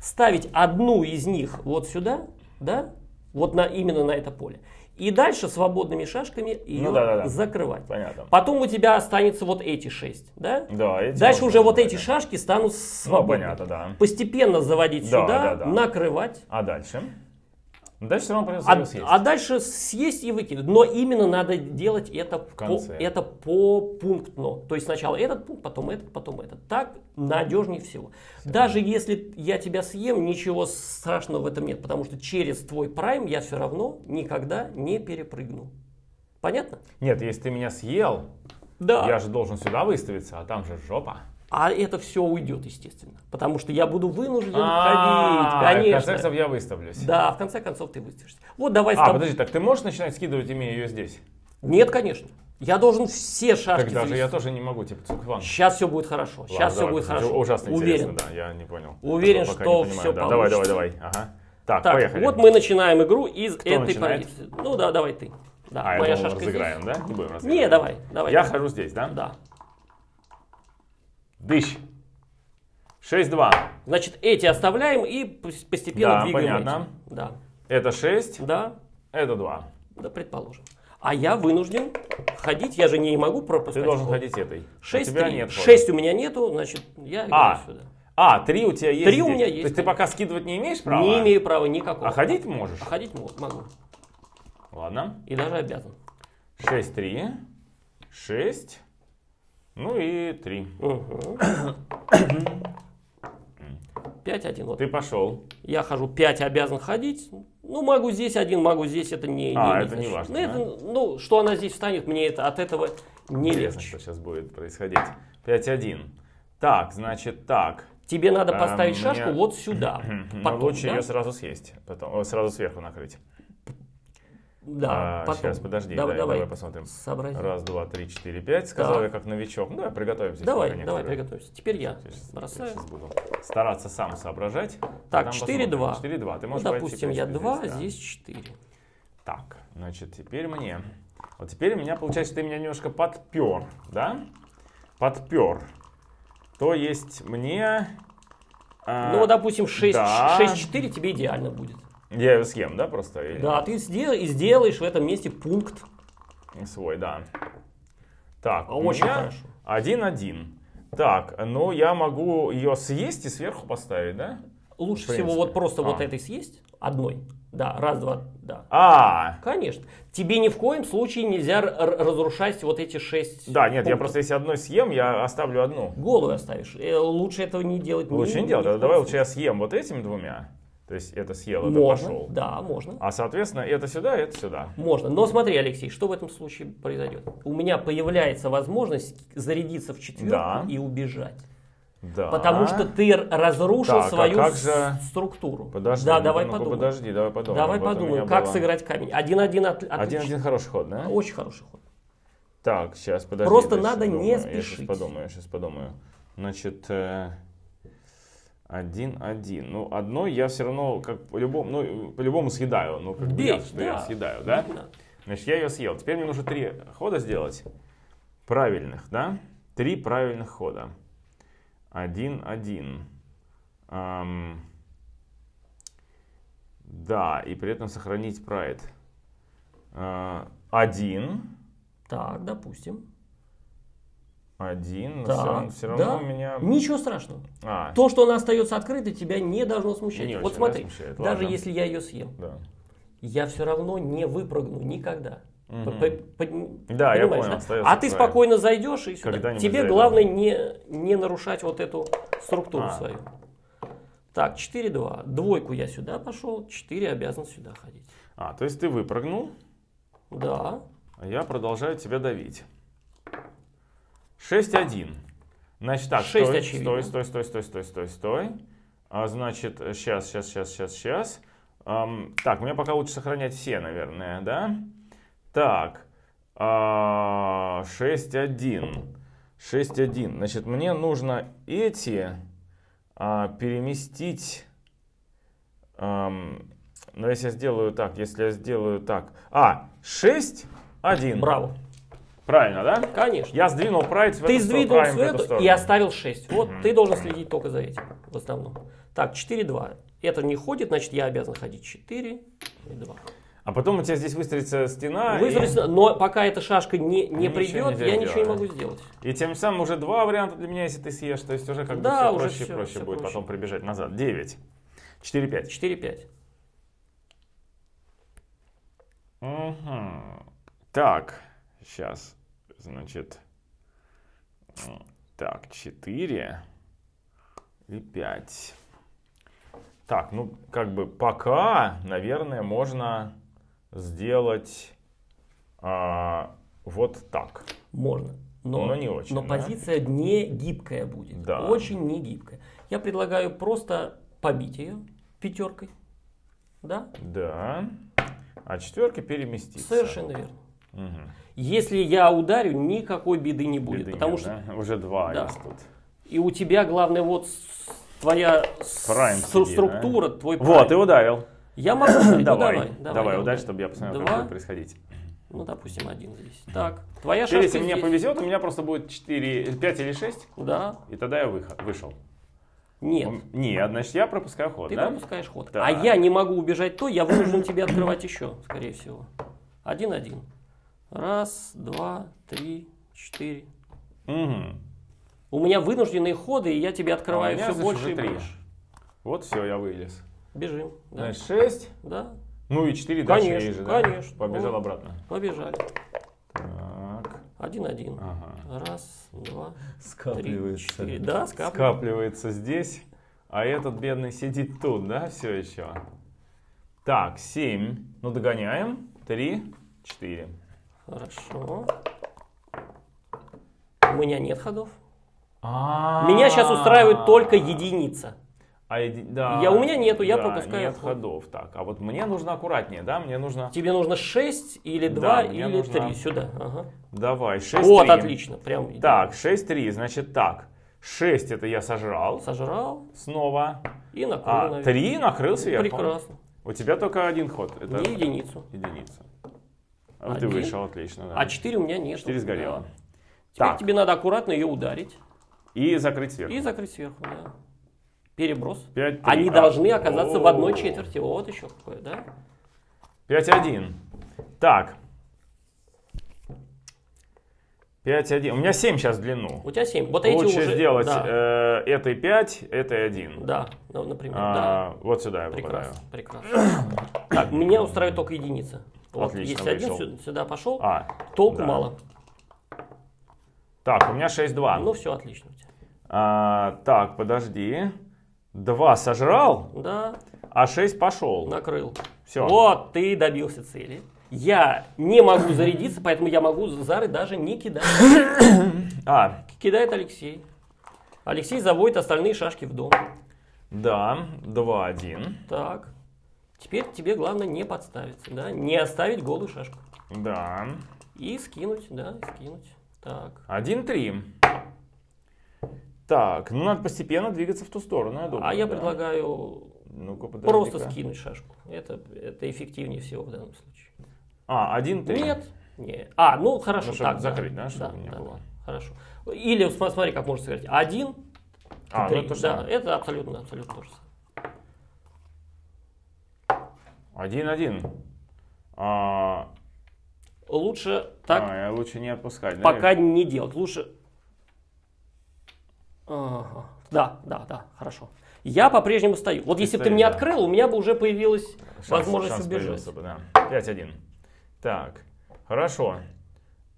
ставить одну из них вот сюда, да, вот на, именно на это поле. И дальше свободными шашками ее Ну да-да-да. закрывать. Понятно. Потом у тебя останется вот эти шесть, да? Да, эти Дальше уже вот понятно. эти шашки станут Ну, свободными. понятно, да. Постепенно заводить Да, сюда, да, да. накрывать. А дальше? Дальше все равно придется А, съесть. а дальше съесть и выкинуть. Но именно надо делать это, по, конце. это по пунктно. То есть сначала этот пункт, потом этот, потом этот. Так надежнее всего. Даже если я тебя съем, ничего страшного в этом нет. Потому что через твой прайм я все равно никогда не перепрыгну. Понятно? Нет, если ты меня съел, Да. я же должен сюда выставиться, а там же жопа. А это все уйдет, естественно. Потому что я буду вынужден А, ходить. В конце Конечно. концов я выставлюсь. Да, в конце концов ты выставишься. Вот давай А, подожди, так ты можешь начинать скидывать, имея ее здесь? Нет, конечно. Я должен все шашки Тогда же я тоже не могу, типа, Цукван. Сейчас все будет хорошо. Сейчас Ладно, все давай, будет потому хорошо. Ужасно Уверен. интересно, да, я не понял. Уверен, что не понимаю, всё да. Давай, давай, давай. Ага. Так, Так, поехали. вот мы начинаем игру из этой начинает? позиции. Ну да, давай ты. Да, А, я моя думал, шашка разыграем, здесь. да? Не будем Не, разыгрывать. давай, давай. Я хожу здесь, да? Да. Дыщ. 6-2. Значит, эти оставляем и пос- постепенно Да, двигаем понятно. эти. Да. Это 6, Да, это 2. да, предположим. А я вынужден ходить, я же не могу пропускать. Ты должен ход. ходить этой. У 6, тебя 3. нет хода. 6 у меня нету, значит, я А, сюда. а, 3 у тебя есть Три у меня То есть, есть ты пока скидывать не имеешь права? Не имею права никакого. А ходить можешь? А ходить мо- могу. Ладно. И даже обязан. 6, 3. 6. Ну и 3. 5-1. Вот. Ты пошел. Я хожу 5, обязан ходить. Ну, могу здесь один, могу здесь, это не, А, не это не важно, Ну, это, ну, что она здесь встанет, мне это от этого не Интересно, легче. что сейчас будет происходить. 5-1. Так, значит так. Тебе надо А, поставить мне- шашку вот сюда. Потом, лучше да? ее сразу съесть. Потом, сразу сверху накрыть. Да, А, потом. Сейчас, подожди, Давай, да, давай. давай посмотрим. Сообрази. Раз, два, три, четыре, пять. Сказал Так. я как новичок. Ну, давай приготовимся. Давай, давай, приготовься. Теперь я Сейчас, бросаю. сейчас буду стараться сам соображать. Так, Потом 4-2. посмотрим. 4-2. Ты Ну, можешь пройти, допустим, я принципе, 2, здесь, да. здесь 4. Так, значит, теперь мне. Вот теперь у меня получается, ты меня немножко подпер, да? Подпер. То есть мне... а, Ну, допустим, 6, да. 6-4 тебе идеально будет. Я ее съем, да, просто? Или Да, ты сдел- и сделаешь в этом месте пункт. Свой, да. Так, у Очень меня хорошо. 1-1. Так, ну я могу ее съесть и сверху поставить, да? Лучше всего вот просто вот А. этой съесть. Одной. Да, раз, два, да. А, Конечно. Тебе ни в коем случае нельзя разрушать вот эти шесть да, нет, я пунктов. просто если одной съем, я оставлю одну. Голову оставишь. Э, Лучше этого не делать. ни- Лучше не делать. Давай лучше я съем вот этими двумя. То есть это съел, это Можно, пошел. да, можно. А соответственно, это сюда, это сюда. Можно. Но смотри, Алексей, что в этом случае произойдет? У меня появляется возможность зарядиться в четверку Да. и убежать. Да. Потому что ты разрушил Так, а свою как с- же- структуру. Подожди, да, давай подумаем. подожди, давай подумаем. Давай Вот подумаем, как было сыграть камень. Один-один от. Один-один хороший ход, да? Очень хороший ход. Так, сейчас, подожди. Просто надо не подумаю, Я спешить. сейчас подумаю, сейчас подумаю. Значит, э, один-один. Ну, одной я все равно, как по-любому, ну, по-любому съедаю. Ну, как бы что да. я съедаю, да? Значит, я ее съел. Теперь мне нужно три хода сделать. Правильных, да? Три правильных хода. Один-один. Ам, да, и при этом сохранить прайд. А, Один. Так, допустим. Один. Так, все, равно да. у меня... Ничего страшного. А, То, что она остается открытой, тебя не должно смущать. Не вот да, смотри, смущает? даже Ладно. если я ее съем, да. я все равно не выпрыгну никогда. Мгм. П- п- Да, я понимаешь, понял, остается А ты спокойно зайдешь и сюда. Тебе зайду. главное не, не нарушать вот эту структуру А. свою. Так, 4-2. Двойку я сюда пошел, 4 обязан сюда ходить. А, то есть ты выпрыгнул, Да. а я продолжаю тебя давить. 6-1. Значит, так, Шесть стой, очевидно. стой, стой, стой, стой, стой, стой, стой. А, значит, сейчас, сейчас, сейчас, сейчас, сейчас. так, мне пока лучше сохранять все, наверное, да? Так, а, 6-1. 6-1. Значит, мне нужно эти а, переместить... ам, но если я сделаю так, если я сделаю так... А, 6-1. Браво. Правильно, да? Конечно. Я сдвинул прайд в Ты эту сторону, сдвинул прайм в эту сторону. и оставил 6. Вот ты должен следить только за этим в основном. Так, 4-2. Это не ходит, значит я обязан ходить 4 и 2. А потом у тебя здесь выстроится стена, и- Выстроиться, но пока эта шашка не, не Ничего придет, нельзя я ничего не могу сделать. И, тем самым уже два варианта для меня, если ты съешь, то есть уже как Да, бы все уже проще и всё, проще всё будет проще. потом прибежать назад. 9. 4-5. 4-5. Мгм. Так, сейчас, значит, так, 4 и 5. Так, ну, как бы пока, наверное, можно сделать а, вот так. Можно. Но, Но не очень, но да? позиция не гибкая будет. Да. Очень не гибкая. Я предлагаю просто побить ее пятеркой. Да? Да. А четверка переместится. Совершенно верно. Мгм. Если я ударю, никакой беды не будет. Беды потому нет, что да? Уже два Да. есть тут. и у тебя главное вот твоя Прайм стру- сидит, структура, твой Вот, прайм. и ударил. Я могу ударить. Ну, давай, давай, давай, давай, ударь, чтобы я посмотрел, как будет происходить. Ну, допустим, один здесь. Так, твоя Теперь, шашка если мне здесь. повезет, у меня просто будет 4, 5 или 6, Да. и тогда я выход, вышел. Нет. М, Нет, значит, я пропускаю ход, Ты да? пропускаешь ход. Да. А я не могу убежать то, я вынужден тебе открывать еще, скорее всего. Один-один. Раз, два, три, четыре. Мгм. У меня вынужденные ходы, и я тебе А открываю меня, все больше и три. больше. Вот все, я вылез. Бежим. Да. Значит, 6, да, ну и 4 дальше Конечно, есть же, да? конечно. Побежал Вот. обратно. побежали. Так, Один-один. ага. Раз, два, Скапливается. четыре. Да, скапливается. Скапливается здесь, а этот бедный сидит тут, да, все еще. Так, 7. Ну, догоняем. 3, 4. Хорошо. У меня нет ходов. А. Меня сейчас устраивает только единица. А да, Я- у меня нету, я да, пропускаю Нет ход. ходов. Так, а вот мне нужно аккуратнее, да? Мне нужно... Тебе нужно 6 или 2 мне или нужно- 3. Сюда. Ага. Давай, 6, Вот, отлично. Прям Так, 6, 3. Значит так. 6 это я сожрал Сожрал снова. и накрыл, А наверное. 3 накрыл сверху. Прекрасно. У тебя только один ход. Это Не единицу. единица. А ты Один. вышел, отлично. Да. А 4 у меня нет. 4 сгорело. Да. Теперь Так. тебе надо аккуратно ее ударить И закрыть сверху. и закрыть сверху. Да. Переброс. 5, Они должны оказаться в одной четверти. Вот еще какое, да? 5-1. Так. 5-1. У меня 7 сейчас в длину. У тебя 7. Вот эти Лучше уже... сделать Да, э, этой 5, этой 1. да, ну, например, А, Вот сюда я попадаю. Прекрасно, прекрасно. Так, меня устраивает только единица. Вот, Отлично, если один вышел. сю- сюда пошел, А, толку да. мало. Так, у меня 6-2. Ну все, отлично у тебя. А, так, подожди. 2 сожрал, Да, а 6 пошел. накрыл. Все. Вот, ты добился цели. Я не могу зарядиться, поэтому я могу зары даже не кидать. А, Кидает Алексей. Алексей заводит остальные шашки в дом. да, 2-1. Так. Теперь тебе главное не подставиться, да, не оставить голую шашку. Да. И скинуть, да, скинуть. Так. 1-3. Так, ну надо постепенно двигаться в ту сторону, я думаю. А я да. предлагаю Ну-ка, просто скинуть шашку. Это, это эффективнее всего в данном случае. А, 1-3. Нет. Не. А, ну хорошо. Ну, чтобы так, закрыть, да, да, чтобы да, не да, было. да, Хорошо. Или см- смотри, как можно сказать. Один, А, три. ну это да, это абсолютно, абсолютно то же самое. 1-1. А, Лучше так а, лучше не отпускать, да? пока не делать. Лучше. Ага. Да, да, да, хорошо. Я по-прежнему стою. Вот если бы ты мне да. открыл, у меня бы уже появилась Шанс- возможность шанс убежать. бы, да. 5-1. Так, хорошо.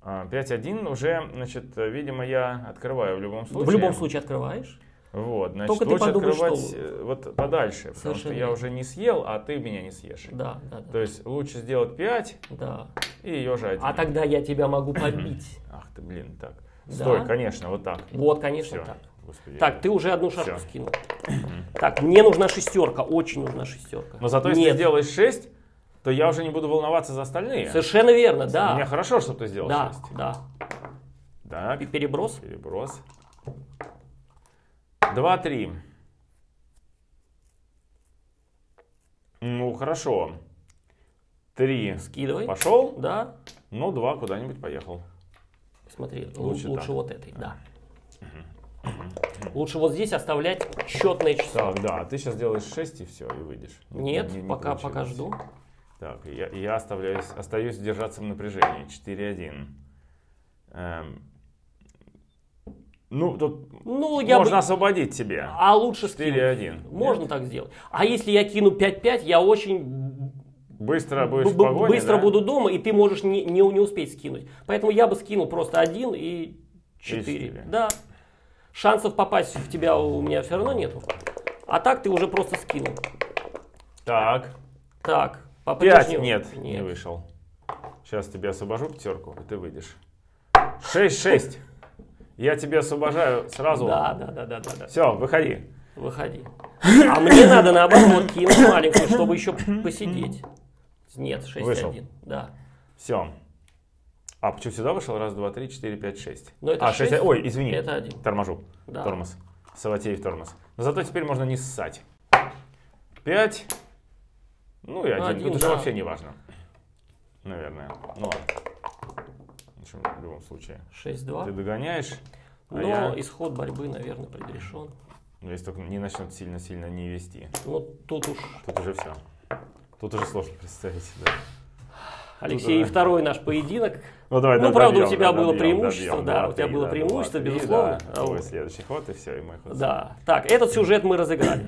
А, 5-1 уже, значит, видимо, я открываю в любом случае. В любом случае открываешь. Вот, значит, Только ты лучше подумай, открывать что- э, вот подальше, потому Совершенно что я уже не съел, а ты меня не съешь. Да, да, да. То есть лучше сделать 5 да. и ее же один. А тогда я тебя могу побить. Ах ты, блин, так. Стой, Да. конечно, вот так. Вот, конечно, Всё. так. Господи. Так, ты уже одну шашку Всё. скинул. Так, мне нужна шестерка, очень нужна шестерка. Но зато если Нет, ты сделаешь 6, то я уже не буду волноваться за остальные. совершенно верно, да. хорошо, что ты сделал Да, 6. да. Так, И переброс. переброс. 2-3. Ну, хорошо. 3 Скидывай. пошел, Да. ну, 2 куда-нибудь поехал. Смотри, лу- Лучше лучше, так. вот этой, да. Лучше вот здесь оставлять четное число. Так, да, а ты сейчас делаешь 6 и все, и выйдешь. Нет, Не- не пока, пока жду. Так, я, я оставляюсь, остаюсь держаться в напряжении. 4-1. Эм, ну, тут Ну, я можно бы... освободить тебе. А лучше скинуть. 4-1. Можно так сделать. А если я кину 5-5, я очень Быстро будешь в погоне, быстро да? буду дома, и ты можешь не, не, не успеть скинуть. Поэтому я бы скинул просто 1 и 4. четыре. Да. Шансов попасть в тебя у меня все равно нету. А так ты уже просто скинул. Так, Так, по 5 прежнему- нет, не вышел. Сейчас тебе освобожу пятерку, и ты выйдешь. 6-6. Я тебе освобождаю сразу. Да, да, да, да, да, да. Все, выходи. Выходи. А мне надо наоборот кинуть маленькую, чтобы еще посидеть. Нет, 6-1. Вышел. Да. Все. А почему сюда вышел? Раз, два, три, четыре, пять, шесть. Ну, это а, шесть. шесть, Ой, извини. это один. Торможу. Да. Тормоз. Саватеев тормоз. Но зато теперь можно не ссать. Пять. Ну и один. Один, Тут уже да. вообще не важно. Наверное. Ну ладно. В общем, в любом случае. 6-2. Ты догоняешь, а Но я, исход борьбы, наверное, предрешен. ну, если только не начнет сильно-сильно не вести. Ну, тут уж Тут уже все. Тут уже сложно представить. Да. Алексей, да. второй наш поединок. Ну, давай, Ну, да, правда, у добьем, тебя да, было добьем, преимущество, добьем. да, у тебя было преимущество, безусловно. да. А Твой вот. следующий ход, и все, и мой ход. Да. Так, этот сюжет мы разыграли.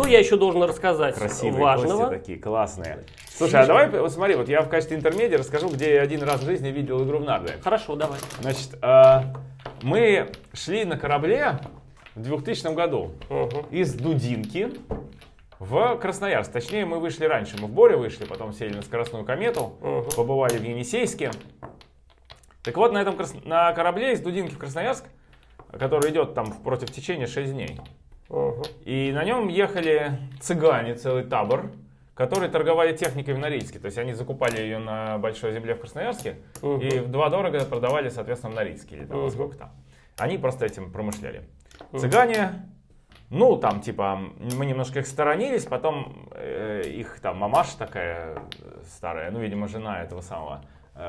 Что я еще должен рассказать Красивые важного? гости такие, классные. Слушай, а давай, вот смотри, вот я в качестве интермедиа расскажу, где я один раз в жизни видел игру в нарды. Хорошо, давай. Значит, э, мы шли на корабле в 2000 году Мгм. из Дудинки в Красноярск. Точнее, мы вышли раньше. Мы в Боре вышли, потом сели на скоростную комету, Мгм. побывали в Енисейске. Так вот, на этом на корабле из Дудинки в Красноярск, который идет там против течения 6 дней, И на нем ехали цыгане, целый табор, которые торговали техникой в Норильске. То есть они закупали ее на большой земле в Красноярске Мгм. и в два дорого продавали, соответственно, в Норильске или там Мгм. сколько там. Они просто этим промышляли. Цыгане, ну там типа мы немножко их сторонились, потом э, их там мамаша такая э, старая, ну видимо жена этого самого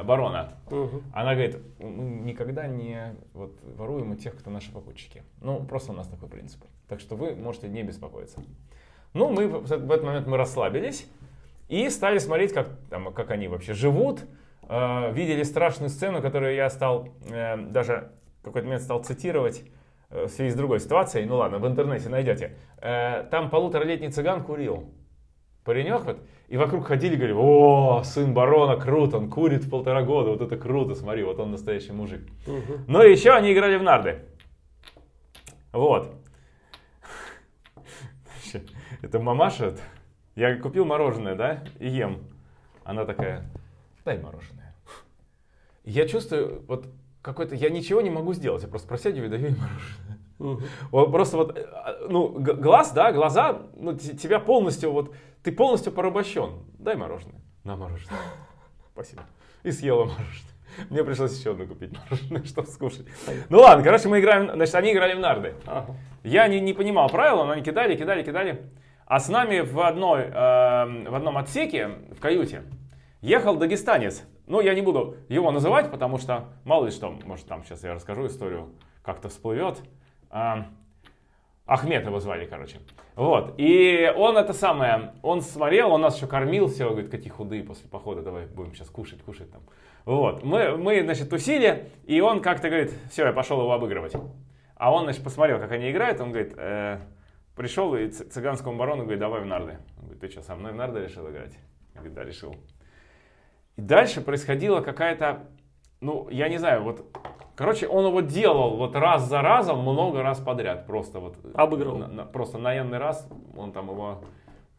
барона, Мгм. она говорит, мы никогда не вот, воруем у тех, кто наши попутчики. Ну, просто у нас такой принцип. Так что вы можете не беспокоиться. Ну, мы в в этот момент мы расслабились и стали смотреть, как, там, как они вообще живут. Э, видели страшную сцену, которую я стал, э, даже в какой-то момент стал цитировать э, в связи с другой ситуацией. Ну ладно, в интернете найдете. Э, там полуторалетний цыган курил. Паренек вот, и вокруг ходили, говорили, о, сын барона, круто, он курит в полтора года, вот это круто, смотри, вот он настоящий мужик. Ну и еще они играли в нарды. Вот. Это мамаша, я купил мороженое, да, и ем. Она такая, дай мороженое. Я чувствую, вот какой-то, я ничего не могу сделать, я просто просядиваю и даю ей мороженое. Вот просто вот, э, ну, глаз, да, глаза, ну, тебя полностью, вот, ты полностью порабощен. Дай мороженое. На мороженое. Спасибо. И съела мороженое. Мне пришлось еще одно купить мороженое, чтобы скушать. Ну ладно, короче, мы играем, значит, они играли в нарды. Ага. Я не, не понимал правила, но они кидали, кидали, кидали. А с нами в, одной, эм, в одном отсеке, в каюте, ехал дагестанец. Ну, я не буду его называть, потому что мало ли что, может, там сейчас я расскажу историю, как-то всплывет. Ам, Ахмед его звали, короче. Вот. И он это самое, он смотрел, он нас еще кормил, все, говорит, какие худые после похода, давай будем сейчас кушать, кушать там. Вот. Мы, мы, значит, тусили, и он как-то говорит, все, я пошел его обыгрывать. А он, значит, посмотрел, как они играют, он говорит, «Э, пришел и цыганскому барону говорит, давай в нарды. Он говорит, ты что, со мной в нарды решил играть? Я говорю, да, решил. И дальше происходила какая-то, ну, я не знаю, вот, короче, он его делал вот раз за разом, много раз подряд, просто вот. Обыгрывал. на- на- просто наемный раз, он там его,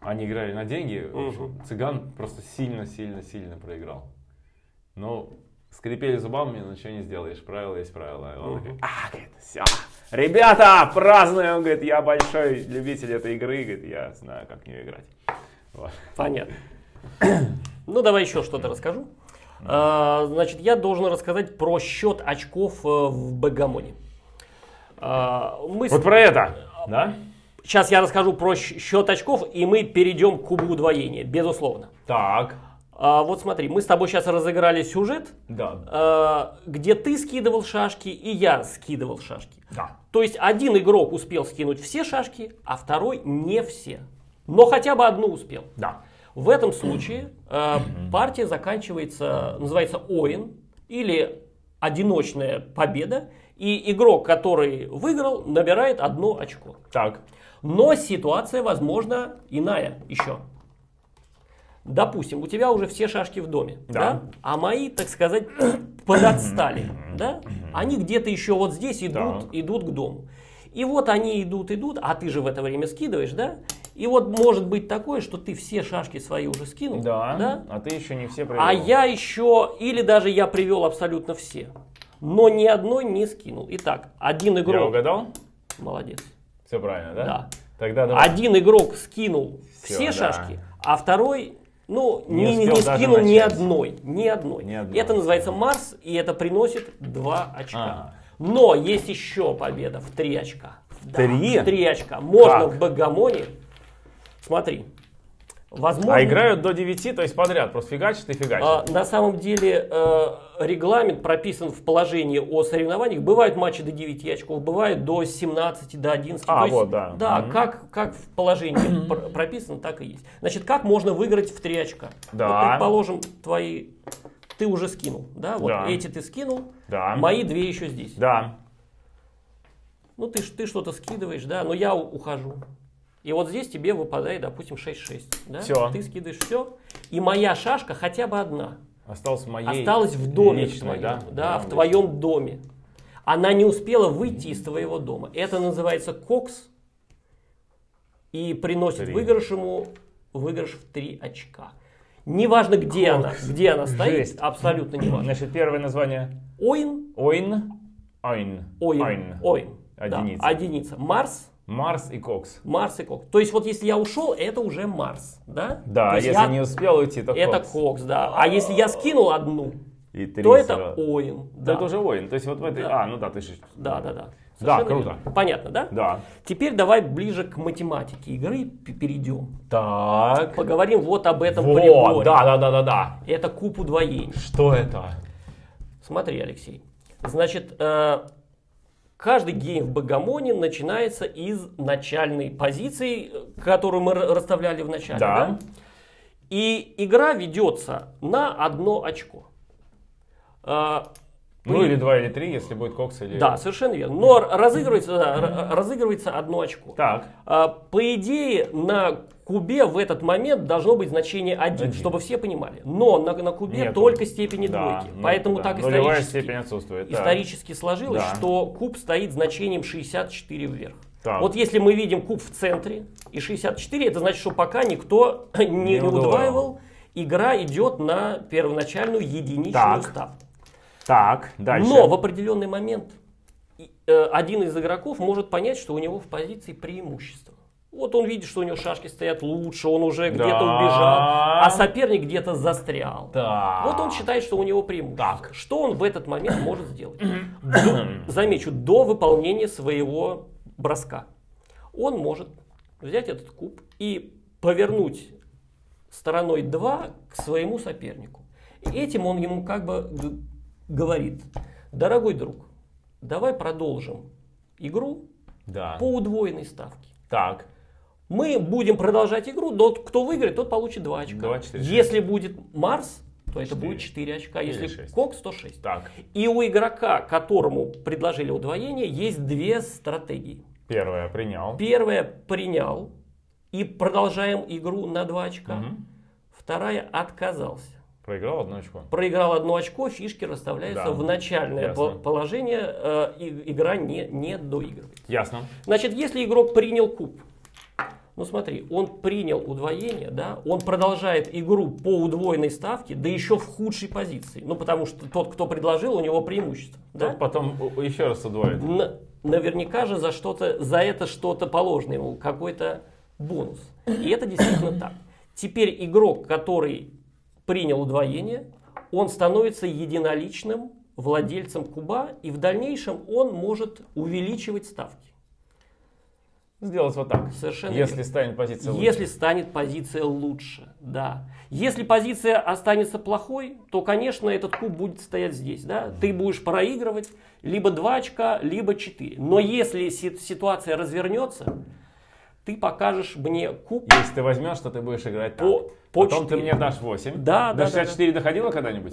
они играли на деньги, общем, Мгм. цыган просто сильно-сильно-сильно проиграл. Ну, с- скрипели зубами, но ничего не сделаешь. Правило есть правило. И он такой, а, говорит, все. Ребята, празднуем, он говорит, я большой любитель этой игры, говорит, я знаю, как в нее играть. Вот. Понятно. Ну, давай еще что-то расскажу. А, Значит, я должен рассказать про счет очков э, в Бэгамоне. А, Мы Вот про это, да? Сейчас я расскажу про счет очков, и мы перейдем к кубу удвоения, безусловно. Так. А, Вот смотри, мы с тобой сейчас разыграли сюжет, Да. а, где ты скидывал шашки, и я скидывал шашки. Да. То есть один игрок успел скинуть все шашки, а второй не все. Но хотя бы одну успел. Да. В этом случае э, партия заканчивается, называется Оин или одиночная победа, и игрок, который выиграл, набирает одно очко. Так. Но ситуация, возможно, иная еще. Допустим, у тебя уже все шашки в доме, Да. да? а мои, так сказать, подотстали, да? Они где-то еще вот здесь идут, Так. идут к дому. И вот они идут, идут, а ты же в это время скидываешь, да? И вот может быть такое, что ты все шашки свои уже скинул, Да. да? А ты еще не все привел. А я еще, или даже я привел абсолютно все, но ни одной не скинул. Итак, один Я игрок, угадал? молодец, Все правильно, да? Да. Тогда давай. один игрок скинул Всё, все да. шашки, а второй, ну, Не не, не, скинул ни одной, ни одной. Ни одной. Это называется Марс, и это приносит 2 очка. А. Но есть еще победа в 3 очка. Да, Три? в 3 очка. Можно Как? в Богомоне. Смотри. Возможно, А играют до 9, то есть подряд. Просто фигачит и фигачит. а, на самом деле э, регламент прописан в положении о соревнованиях. Бывают матчи до 9 очков, бывают до 17, до 11. А, То есть, вот, да. Да, Мгм. как, как в положении пр- прописано, так и есть. Значит, как можно выиграть в 3 очка? Да. Вот, предположим, твои... Ты уже скинул, да? Вот Да. эти ты скинул, Да. мои две еще здесь. Да. Ну, ты, ты что-то скидываешь, да, но я ухожу. И вот здесь тебе выпадает, допустим, 6-6. Да? Всё. Ты скидываешь все, и моя шашка хотя бы одна. Остался в моей осталась в доме личной, в да? твоем, да, в твоем доме. Она не успела выйти из твоего дома. Это называется кокс и приносит Три. выигрыш ему выигрыш в 3 очка. Неважно, где она, где она стоит, Жесть. абсолютно неважно. Значит, первое название Ойн, Ойн. Ойн. Ойн, Ойн. да, Единица. единица. Марс, Марс и Кокс. Марс и Кокс. То есть вот если я ушел, это уже Марс, да? Да, если я- не успел уйти, то Это Кокс. Кокс, да. А если я скинул одну, И три то это сразу. Оин. То Да. это уже Ойн. То есть вот в этой... Да. А, ну да, ты же... Да, да, да. Да, Совершенно круто. верно. Понятно, да? Да. Теперь давай ближе к математике игры перейдем. Так. Поговорим вот об этом Вот, приборе. да, да, да, да, да. Это куб удвоений. Что это? Смотри, Алексей. Значит, э, каждый гейм в бэкгаммоне начинается из начальной позиции, э, которую мы расставляли в начале. Да. И игра ведется на одно очко. Э, Ну при- или два, или три, если будет Кокс или... Да, совершенно верно. Но разыгрывается, да, разыгрывается одно очко. Так. А, По идее, на кубе в этот момент должно быть значение 1, Один. чтобы все понимали. Но на, на кубе Нету. только степени Да, двойки. ну, Поэтому да. так исторически, исторически сложилось, Да. что куб стоит значением 64 вверх. Так. Вот если мы видим куб в центре и 64, это значит, что пока никто не, не удвоил. удваивал, игра идет на первоначальную единичную Так. ставку. Так, дальше. Но в определенный момент э, один из игроков может понять, что у него в позиции преимущество. Вот он видит, что у него шашки стоят лучше, он уже где-то Да. убежал, а соперник где-то застрял. Так. Вот он считает, что у него преимущество. Так. Что он в этот момент может сделать? До- замечу, до выполнения своего броска. Он может взять этот куб и повернуть стороной 2 к своему сопернику. И этим он ему как бы говорит, дорогой друг, давай продолжим игру Да. по удвоенной ставке. Так. Мы будем продолжать игру, но кто выиграет, тот получит 2 очка. Два, четыре, Если будет Марс, то это Четыре. будет 4 очка. Если шесть. Кокс, то 6. Так. И у игрока, которому предложили удвоение, есть две стратегии. Первое принял. Первая принял и продолжаем игру на 2 очка. Мгм. Вторая отказался. Проиграл одно очко. Проиграл одно очко, фишки расставляются Да, в начальное ясно. по- положение, э, игра не, не доигрывает. Ясно. Значит, если игрок принял куб, Ну смотри, он принял удвоение, да, он продолжает игру по удвоенной ставке, да еще в худшей позиции. Ну потому что тот, кто предложил, у него преимущество. Да? Тот потом еще раз удвоит. Н- наверняка же за что-то, за это что-то положено ему, какой-то бонус. И это действительно так. Теперь игрок, который принял удвоение, он становится единоличным владельцем куба, и в дальнейшем он может увеличивать ставки. Сделать вот так. Совершенно Если верно. станет позиция лучше. Если станет позиция лучше, да. Если позиция останется плохой, то, конечно, этот куб будет стоять здесь, да. Ты будешь проигрывать либо 2 очка, либо 4. Но если си- ситуация развернется, ты покажешь мне куб. Если ты возьмешь, то ты будешь играть так. По- по Потом ты 4. мне дашь 8. Да, До да, да, 64 доходила когда-нибудь?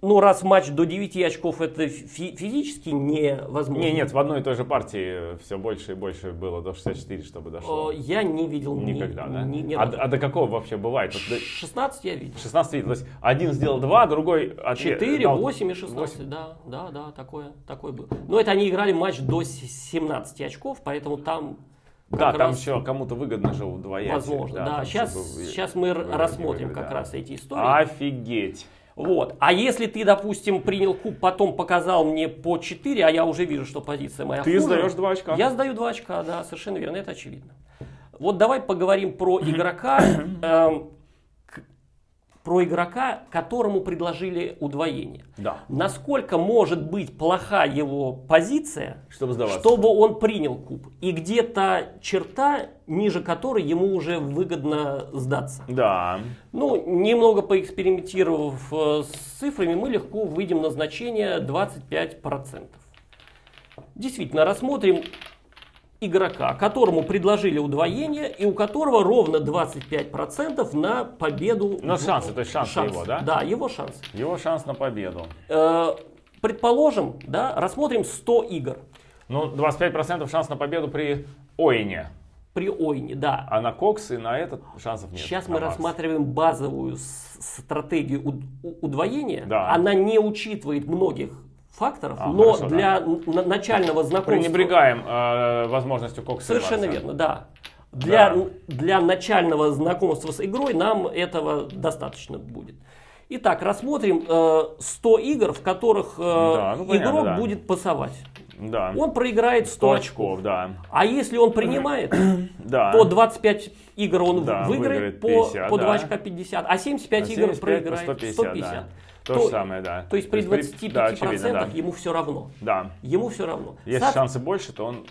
Ну, раз матч до 9 очков это фи- физически невозможно. Не, нет, в одной и той же партии все больше и больше было до 64, чтобы дошло. Э, я не видел ни- Никогда, да? ни- ни а, а до какого вообще бывает? Вот до 16 я видел. 16 видел. То есть один сделал 2, другой... от- 4, дал 8 и 16, 8. да, да, да, такое, такое было. Но это они играли матч до с- 17 очков, поэтому там Да, как там раз еще кому-то выгодно же удвоять. возможно. Да, там, сейчас, вы- сейчас мы рассмотрим выиграли, как да. раз эти истории. Офигеть. Вот. А если ты, допустим, принял куб, потом показал мне по 4, а я уже вижу, что позиция моя Ты хуже, сдаешь 2 очка. Я сдаю 2 очка, да, совершенно верно, это очевидно. Вот давай поговорим про игрока, эм, про игрока, которому предложили удвоение. Да. Насколько может быть плоха его позиция, Чтобы сдаваться. чтобы он принял куб, и где-то черта, ниже которой ему уже выгодно сдаться. Да. Ну, немного поэкспериментировав э, с цифрами, мы легко выйдем на значение 25%. Действительно, рассмотрим игрока, которому предложили удвоение, и у которого ровно 25% на победу. В- шансы, то есть шансы его, да? Да, его шансы. Его шанс на победу. Э, Предположим, да, рассмотрим 100 игр Ну, 25% шанс на победу при Оине. при Ойне, да. А на Кокс и на этот шансов нет. Сейчас на мы Марс. рассматриваем базовую стратегию удвоения. Да. Она не учитывает многих факторов, А, но хорошо, для н- начального знакомства... Пренебрегаем э, возможностью Кокса Совершенно верно, да. Для, Да. для начального знакомства с игрой нам этого достаточно будет. Итак, рассмотрим э, 100 игр, в которых э, Да, ну, понятно, игрок да. будет пасовать. Да. Он проиграет 100, 100 очков. очков, да. А если он принимает, Да. то 25 игр он Да, выиграет, выиграет по, 50, по да. 2 очка 50, а 75 А игр 75 по проиграет 150, 150. да. То, То- же самое, да. То есть при при- 25% да, очевидно, да. ему все равно. Да. Ему все равно. Если Со- шансы больше, то он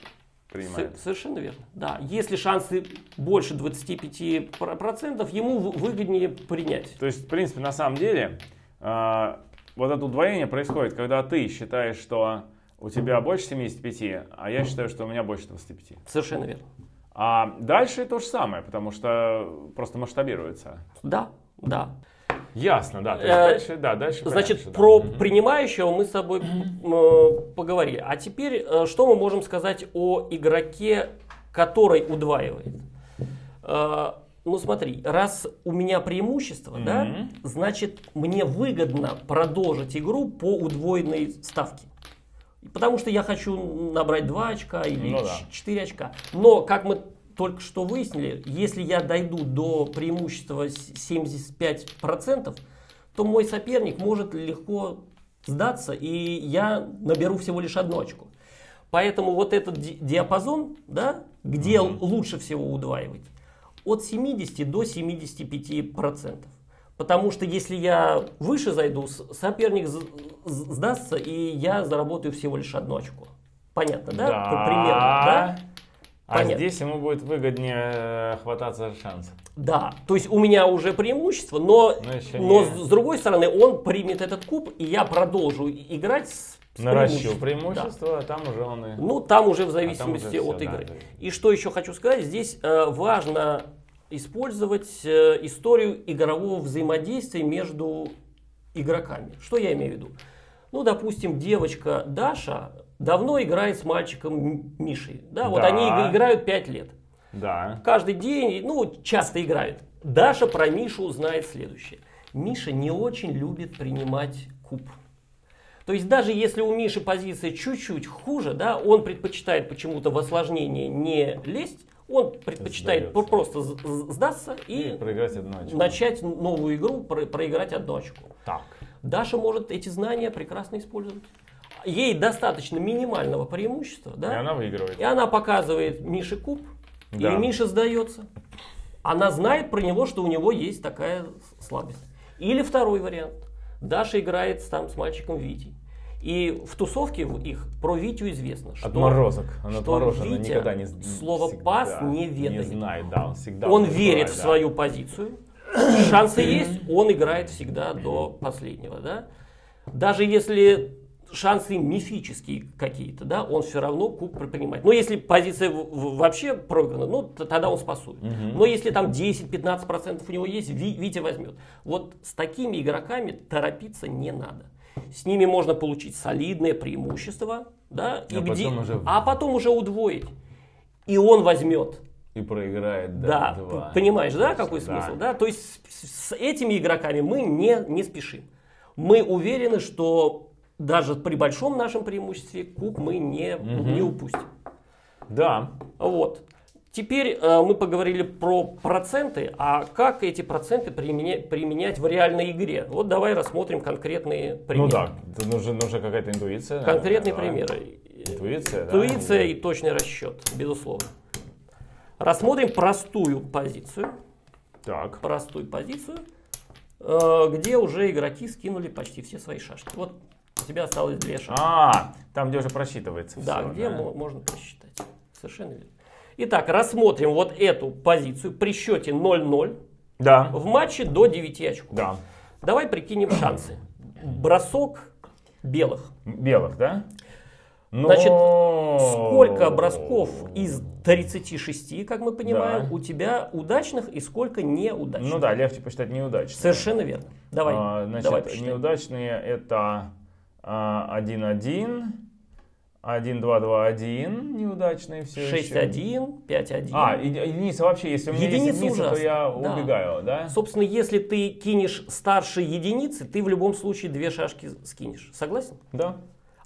принимает. Совершенно верно. Да. Если шансы больше 25%, ему выгоднее принять. То есть, в принципе, на самом деле, э, вот это удвоение происходит, когда ты считаешь, что у тебя больше 75, а я считаю, что у меня больше 25. Совершенно верно. А дальше то же самое, потому что просто масштабируется. Да, да. Ясно, да. То есть Э, дальше, да, дальше Значит, понятно, про да. Принимающего мы с тобой э, поговорили. А теперь, э, что мы можем сказать о игроке, который удваивает? Э, ну смотри, раз у меня преимущество, да, значит мне выгодно продолжить игру по удвоенной ставке. Потому что я хочу набрать 2 очка или Ну да. 4 очка. Но, как мы только что выяснили, если я дойду до преимущества с- 75%, то мой соперник может легко сдаться, и я наберу всего лишь одно очко. Поэтому вот этот ди- диапазон, да, где Мгм. лучше всего удваивать, от 70 до 75%. Потому что если я выше зайду, соперник сдастся, и я заработаю всего лишь одно очко. Понятно, да? Да. Примерно, да? А Понятно. здесь ему будет выгоднее э, хвататься за шанс. Да, то есть у меня уже преимущество, но, Но но не- с другой стороны он примет этот куб, и я продолжу играть с, Наращу преимущество, а там уже он и... Да. Ну, там уже в А зависимости уже всё, от да, игры. да. И что еще хочу сказать, здесь э, важно использовать э, историю игрового взаимодействия между игроками. Что я имею в виду? Ну, допустим, девочка Даша давно играет с мальчиком Мишей. Да, вот Да. они иг- играют 5 лет. Да. Каждый день, ну, часто играют. Даша про Мишу узнает следующее. Миша не очень любит принимать куб. То есть даже если у Миши позиция чуть-чуть хуже, да, он предпочитает почему-то в осложнение не лезть, Он предпочитает Сдается. про- просто сдаться И и проиграть одно очко. начать новую игру, про- проиграть одно очко. Так. Даша может эти знания прекрасно использовать. Ей достаточно минимального преимущества, И да? она выигрывает. И она показывает Мише куб, Да. или Миша сдается. Она знает про него, что у него есть такая слабость. Или второй вариант. Даша играет с- там с мальчиком Витей. И в тусовке их про Витю известно, что Отморозок. Он что отморожен, Витя никогда не слово всегда «пас» не ведает. Не знает, да, он всегда. он будет верит брать, в да. свою позицию, шансы есть, он играет всегда до последнего, да. Даже если шансы мифические какие-то, да, он все равно куб принимает. Но если позиция вообще проиграна, ну, тогда он спасует. Но если там 10-15% у него есть, Ви- Витя возьмет. Вот с такими игроками торопиться не надо. С ними можно получить солидное преимущество, да, и А где- потом уже- а потом уже удвоить. И он возьмет. И проиграет, Да, да, два. понимаешь, да, какой Да. смысл? Да? То есть с, с этими игроками мы не, не спешим. Мы уверены, что даже при большом нашем преимуществе куб мы не, не упустим. Да. Вот. Теперь э, мы поговорили про проценты, а как эти проценты применя- применять в реальной игре? Вот давай рассмотрим конкретные примеры. Ну да, нужна, нужна какая-то интуиция. наверное, Конкретные да. примеры. Интуиция, да? Интуиция и точный расчет, безусловно. Рассмотрим простую позицию. Так. простую позицию, э, где уже игроки скинули почти все свои шашки. Вот тебя осталось две шашки. А, там, где уже просчитывается да, всё, где да? мо- можно просчитать. Совершенно верно. Итак, рассмотрим вот эту позицию при счете 0-0 Да, в матче до 9 очков. да. Давай прикинем шансы. Бросок белых. Белых, да? Но... Значит, Сколько бросков из 36, как мы понимаем, Да. у тебя удачных и сколько неудачных? Ну да, легче посчитать неудачные. Совершенно верно. Давай, А, значит, давай посчитаем. неудачные это 1-1, 1-2-2-1, неудачные все 6-1, 5-1. А, единица вообще, если у меня Единица есть единица, то ужасно, я да. убегаю, да? Собственно, если ты кинешь старше единицы, ты в любом случае две шашки скинешь. Согласен? Да.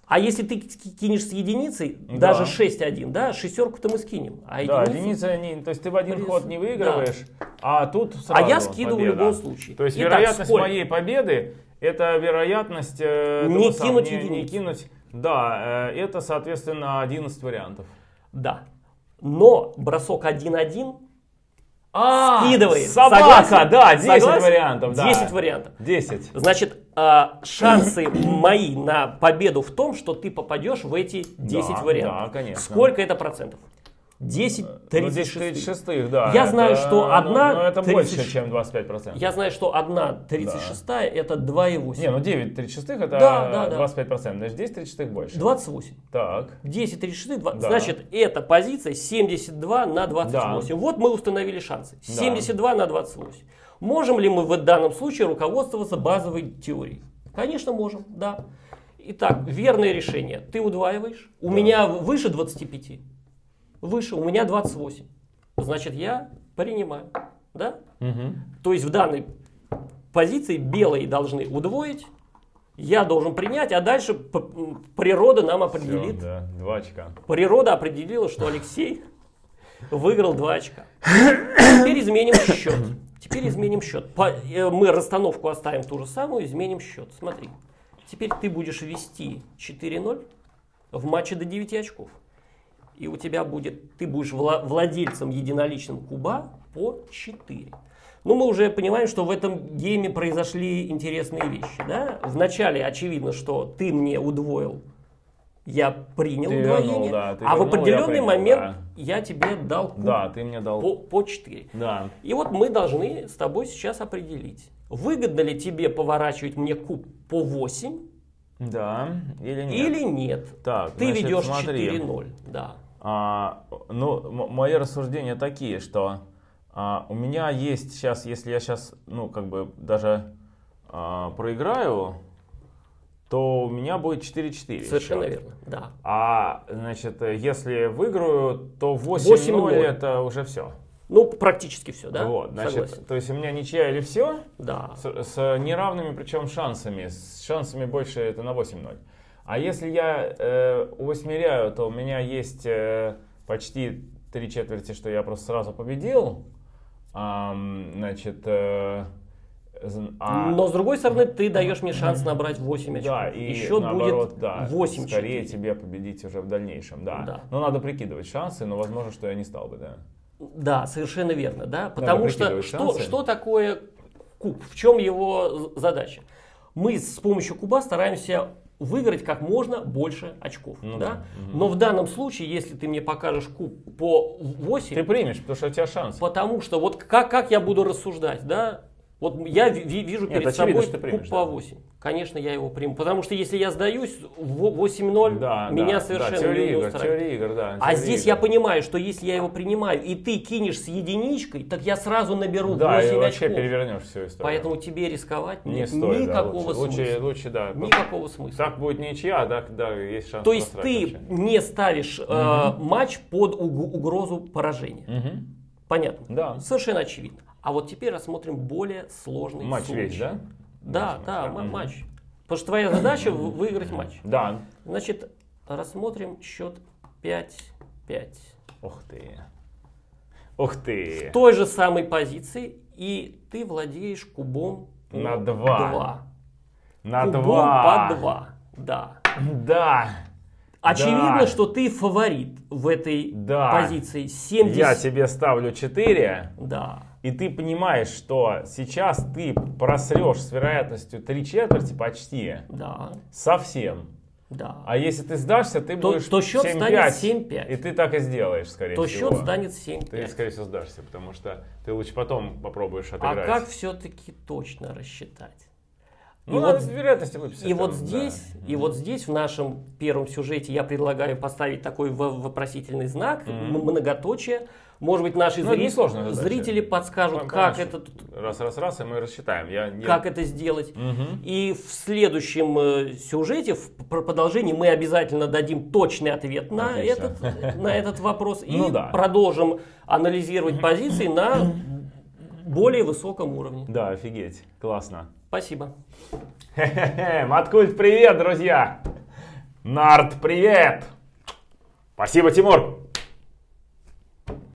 А если ты ки- кинешь с единицей, Да. даже 6-1, да, шестерку-то мы скинем. А Да, единица, не, то есть ты в один Блин, ход не выигрываешь, а тут А сразу я скидываю в победа. любом случае. То есть Итак, вероятность сколько? моей победы это вероятность э, Не самого- кинуть не, не кинуть. Да, э, это соответственно 11 вариантов. Да. Но бросок 1-1 А, скидывает. Собака, Согласен? да, 10 Согласен? вариантов. Да. 10 вариантов. 10. Значит, а, шансы мои на победу в том, что ты попадешь в эти 10 Да, вариантов. да, конечно. Сколько это процентов? 10 Ну, 10 36. 36, да. Я это- знаю, что ну, одна Ну, это 36. больше, чем 25%. Я знаю, что одна 36 это 2,8. Не, ну 9 36 это Да, да, да. 25%. Значит, 10 36 больше. 28. Так. 10 36, два- Да. значит, эта позиция 72 на 28. Вот мы установили шансы. 72 на 28. Можем ли мы в данном случае руководствоваться базовой теорией? Конечно, можем, да. Итак, верное решение. Ты удваиваешь. У меня выше 25. Выше, у меня 28. Значит, я принимаю. Да? Мгм. То есть в данной позиции белые должны удвоить, я должен принять, а дальше природа нам определит. да, 2 очка. Природа определила, что Алексей выиграл 2 очка. Теперь изменим счет. Теперь изменим счет. По- э, мы расстановку оставим ту же самую, изменим счет. Смотри. Теперь ты будешь вести 4-0 в матче до 9 очков. И у тебя будет, ты будешь вла- владельцем единоличным куба по 4. Ну, мы уже понимаем, что в этом гейме произошли интересные вещи. Да? Вначале очевидно, что ты мне удвоил, я принял Ты удвоение, вернул, да, ты а в вернул, я определенный принял, момент да. я тебе дал куб Да, ты мне дал. по, по 4. Да. И вот мы должны с тобой сейчас определить, выгодно ли тебе поворачивать мне куб по 8 Да. Или нет? или нет. Так, Ты значит, ведешь смотри. 4-0. Да. А, ну, мои рассуждения такие, что а, у меня есть сейчас, если я сейчас, ну, как бы даже а, проиграю, то у меня будет 4-4. Совершенно счет. верно. Да. А, значит, если выиграю, то 8-0 8-0. это уже все. Ну, практически все, да? Вот, значит, Согласен. то есть у меня ничья или все, Да. с, с неравными причем шансами. С шансами больше это на 8-0. А если я э, усмиряю, то у меня есть э, почти три четверти, что я просто сразу победил. Ам, значит, э, а- Но с другой стороны, ты даешь мне шанс набрать 8 очков. да, и счет наоборот, будет да, 8 скорее тебе победить уже в дальнейшем, да. Да. Но надо прикидывать шансы, но возможно, что я не стал бы, да. Да, совершенно верно, да. Потому что прикидывать что, шансы. что такое куб? В чем его задача? Мы с помощью куба стараемся выиграть как можно больше очков. Ну да? да, Но в данном случае, если ты мне покажешь куб по 8, Ты примешь, потому что у тебя шанс. потому что вот как, как я буду рассуждать, да? Вот я ви- ви- вижу Нет, перед собой ты куб примешь, по да. 8. Конечно, я его приму. Потому что если я сдаюсь, в- 8-0 Да, меня да, совершенно да, теория не игр, устраивает. теория игр, да. А здесь игр. я понимаю, что если я его принимаю, и ты кинешь с единичкой, так я сразу наберу Да, 8 и вообще очков. перевернешь всю историю. Поэтому тебе рисковать не стоит, да, никакого лучше, лучше, смысла. лучше, да. Никакого смысла. Так будет ничья, так, да, есть шанс То есть ты вообще. не ставишь э, матч под уг- угрозу поражения. Мгм. Понятно? Да. Совершенно очевидно. А вот теперь рассмотрим более сложный Матч случай. весь, да? Да, Матч, да, матч. Потому что твоя задача выиграть матч. Да. Значит, рассмотрим счет 5-5. Ух ты. Ух ты. В той же самой позиции, и ты владеешь кубом На два. два. На Кубом два. по два. Да. Да. Очевидно, Да. что ты фаворит в этой Да. позиции. 70. Я тебе ставлю 4, Да. И ты понимаешь, что сейчас ты просрешь с вероятностью 3 четверти почти. Да. Совсем. Да. А если ты сдашься, ты То- будешь то счет 7-5, станет 7-5. И ты так и сделаешь, скорее То всего. счет станет 7 Ты, скорее всего, сдашься, потому что ты лучше потом попробуешь А отыграть. как все-таки точно рассчитать? Ну, И вот- вероятности выписать. И вот там, да. здесь, и вот здесь в нашем первом сюжете я предлагаю поставить такой во- вопросительный знак, м- многоточие. Может быть, наши Ну, зрители подскажут, Пон- как конечно. это, Раз, раз, раз, и мы рассчитаем. Я, я- как это сделать. Мгм. И в следующем э, сюжете, в продолжении, мы обязательно дадим точный ответ на Отлично. этот, на этот вопрос и Ну да. продолжим анализировать позиции на более высоком уровне. Да, офигеть. Классно. Спасибо. Хе-хе-хе. Маткульт, привет, друзья! Нарт, привет! Спасибо, Тимур!